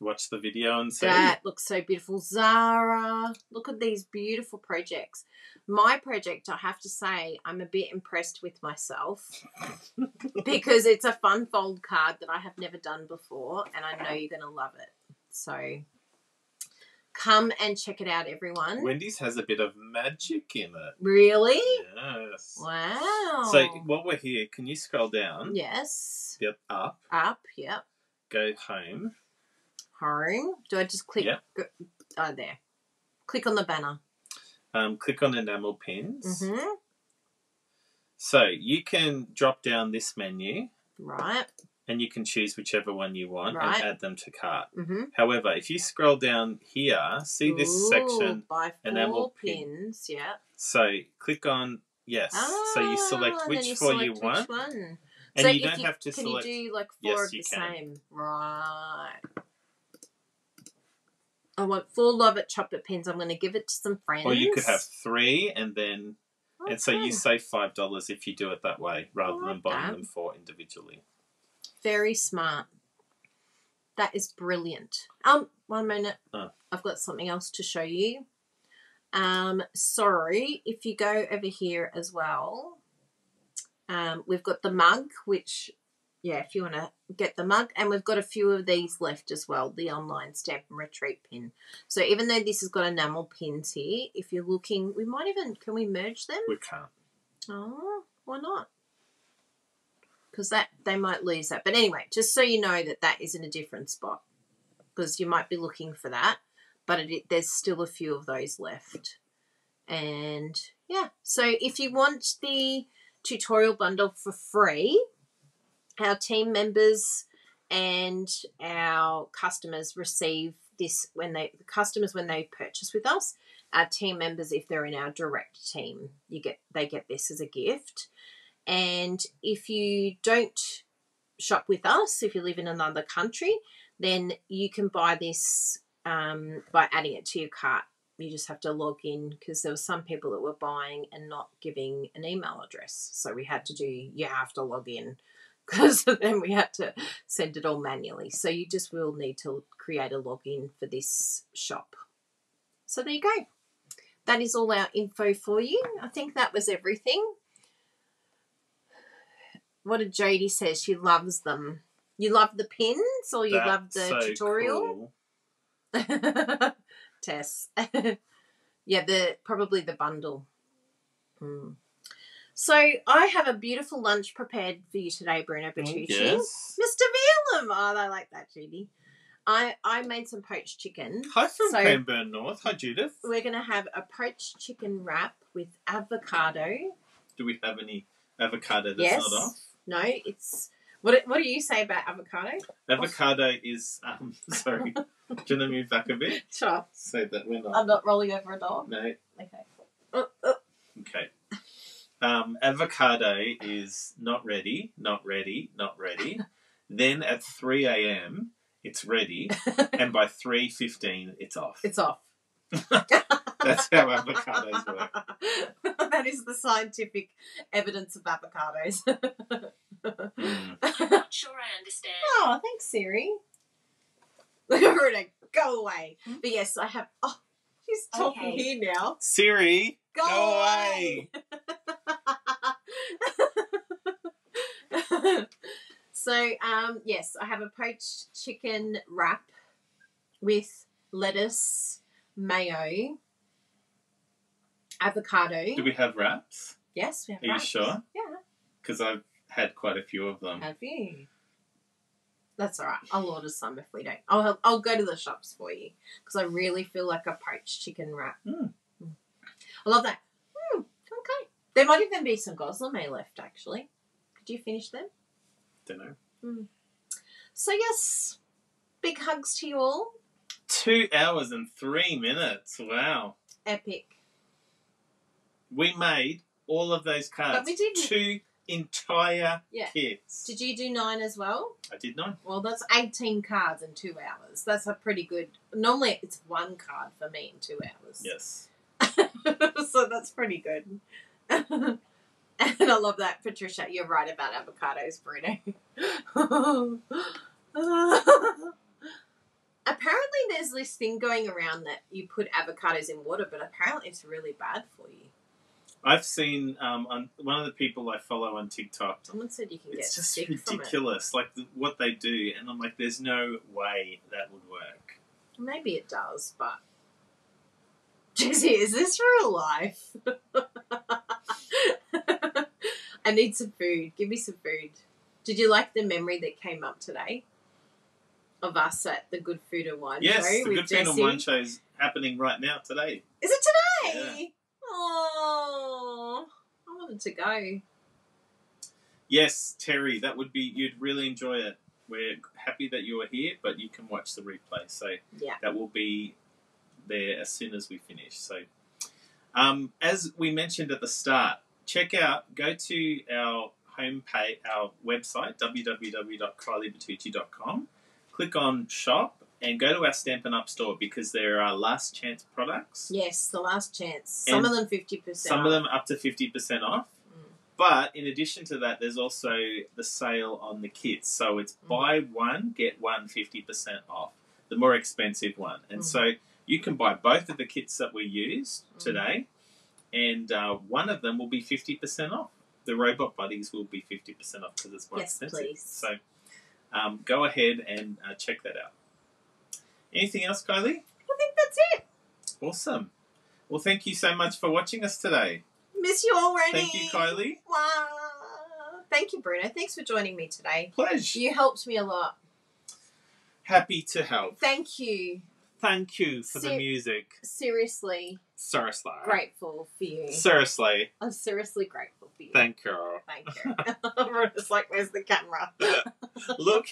Watch the video and see. that looks so beautiful zara look at these beautiful projects my project i have to say i'm a bit impressed with myself [laughs] because it's a fun fold card that I have never done before, and I know you're going to love it. So come and check it out, everyone. Wendy's has a bit of magic in it. really? Yes. Wow. So while we're here, can you scroll down? yes. Yep, up, Up. Yep. go home. Home. Do I just click? Yep. Go, oh, there. Click on the banner. Um, click on enamel pins. Mm-hmm. So you can drop down this menu Right. and you can choose whichever one you want Right. and add them to cart. Mm-hmm. However, if you scroll down here, see this section. by four enamel pins. pin. Yeah. So click on Yes. so you select Ah, which then you four you select want, Which one? and so you don't have to can select. you do like Yes, four of you the can. same? Right. I want four love it chop it pins. I'm going to give it to some friends. Or you could have three, and then and so you save five dollars if you do it that way, rather I than buying that. them four individually. Very smart. That is brilliant. Um, one minute. Oh. I've got something else to show you. Um, sorry, if you go over here as well, um, we've got the mug, which, yeah, if you want to get the mug, and we've got a few of these left as well, the online stamping retreat pin. So even though this has got enamel pins here, if you're looking, we might even, can we merge them? We can't. Oh, why not? Because that they might lose that. But anyway, just so you know that that is in a different spot, because you might be looking for that, but it, there's still a few of those left. And yeah, so if you want the tutorial bundle for free, our team members and our customers receive this when they the customers when they purchase with us our team members if they're in our direct team you get they get this as a gift. And if you don't shop with us if you live in another country then you can buy this um, by adding it to your cart. You just have to log in because there were some people that were buying and not giving an email address. So we had to do you have to log in [laughs] because then we had to send it all manually so you just will need to create a login for this shop so there you go that is all our info for you. I think that was everything. What did Jodie says? She loves them. You love the pins or you love the so tutorial? cool. [laughs] Tess. [laughs] yeah, the probably the bundle. Hmm. So I have a beautiful lunch prepared for you today, Bruno Bertucci. Yes. Mr. Vealum. Oh, I like that, Judy. I I made some poached chicken. Hi from So- Cranbourne North. Hi Judith. We're gonna have a poached chicken wrap with avocado. Do we have any avocado that's yes. not off? No, it's what what do you say about avocado? Avocado is um [laughs] sorry. Do you want to move back a bit? Sure. So that we're not I'm not rolling over a dog. No. Okay. Uh, uh, Okay. Um, avocado is not ready, not ready, not ready. [laughs] then at three AM it's ready [laughs] and by three fifteen it's off. it's off. [laughs] That's how avocados work. that is the scientific evidence of avocados. Mm. Not sure I understand. oh, thanks, Siri. Bruno, go away. But yes, I have. Oh, she's talking Okay. here now. Siri, Go, go away. away. [laughs] so, um, yes, I have a poached chicken wrap with lettuce, mayo, avocado. Do we have wraps? yes, we have Are you sure? Yeah. Because I've had quite a few of them. Have you? That's all right. I'll order some if we don't. I'll I'll go to the shops for you because I really feel like a poached chicken wrap. Mm. Mm. I love that. Mm. There might even be some gosling left actually. Could you finish them? Don't know. So yes, big hugs to you all. Two hours and three minutes. Wow. Epic. We made all of those cards. But we didn't- Two entire Yeah. kits. Did you do nine as well? I did not. Well, that's eighteen cards in two hours. That's a pretty good. Normally, it's one card for me in two hours. Yes. [laughs] so that's pretty good. And I love that, Patricia. You're right about avocados, Bruno. apparently, there's this thing going around that you put avocados in water, but apparently, it's really bad for you. I've seen um, on one of the people I follow on TikTok. Someone said you can get It's just sick from it. ridiculous, like the, what they do, and I'm like, there's no way that would work. Maybe it does, but [laughs] Jesse, is this real life? [laughs] [laughs] I need some food. Give me some food. Did you like the memory that came up today of us at the Good Food and Wine Yes, show the with Good Food and Wine Show is happening right now today. Is it today? Oh, I wanted to go. Yes, Terry, that would be you'd really enjoy it. We're happy that you are here, but you can watch the replay. So Yeah. that will be there as soon as we finish. So, um, as we mentioned at the start, check out, go to our homepage, our website, www.kyliebertucci.com. Click on shop and go to our Stampin' Up store because there are last chance products. Yes, the last chance. Some And of them fifty percent. Some of them up to 50% off. Mm. But in addition to that, there's also the sale on the kits. So it's Mm. buy one, get one 50% off, the more expensive one. And Mm. so you can buy both of the kits that we used Mm. today, and uh, one of them will be 50% off. The Robot Buddies will be 50% off because it's more Yes, expensive. please. So um, go ahead and uh, check that out. Anything else, Kylie? I think that's it. Awesome. Well, thank you so much for watching us today. Miss you already. Thank you, Kylie. Wow. Thank you, Bruno. Thanks for joining me today. Pleasure. You helped me a lot. Happy to help. Thank you. Thank you for the music. Seriously Seriously. grateful for you. Seriously. I'm seriously grateful for you. Thank you. Thank you. [laughs] it's like, where's the camera? [laughs] Look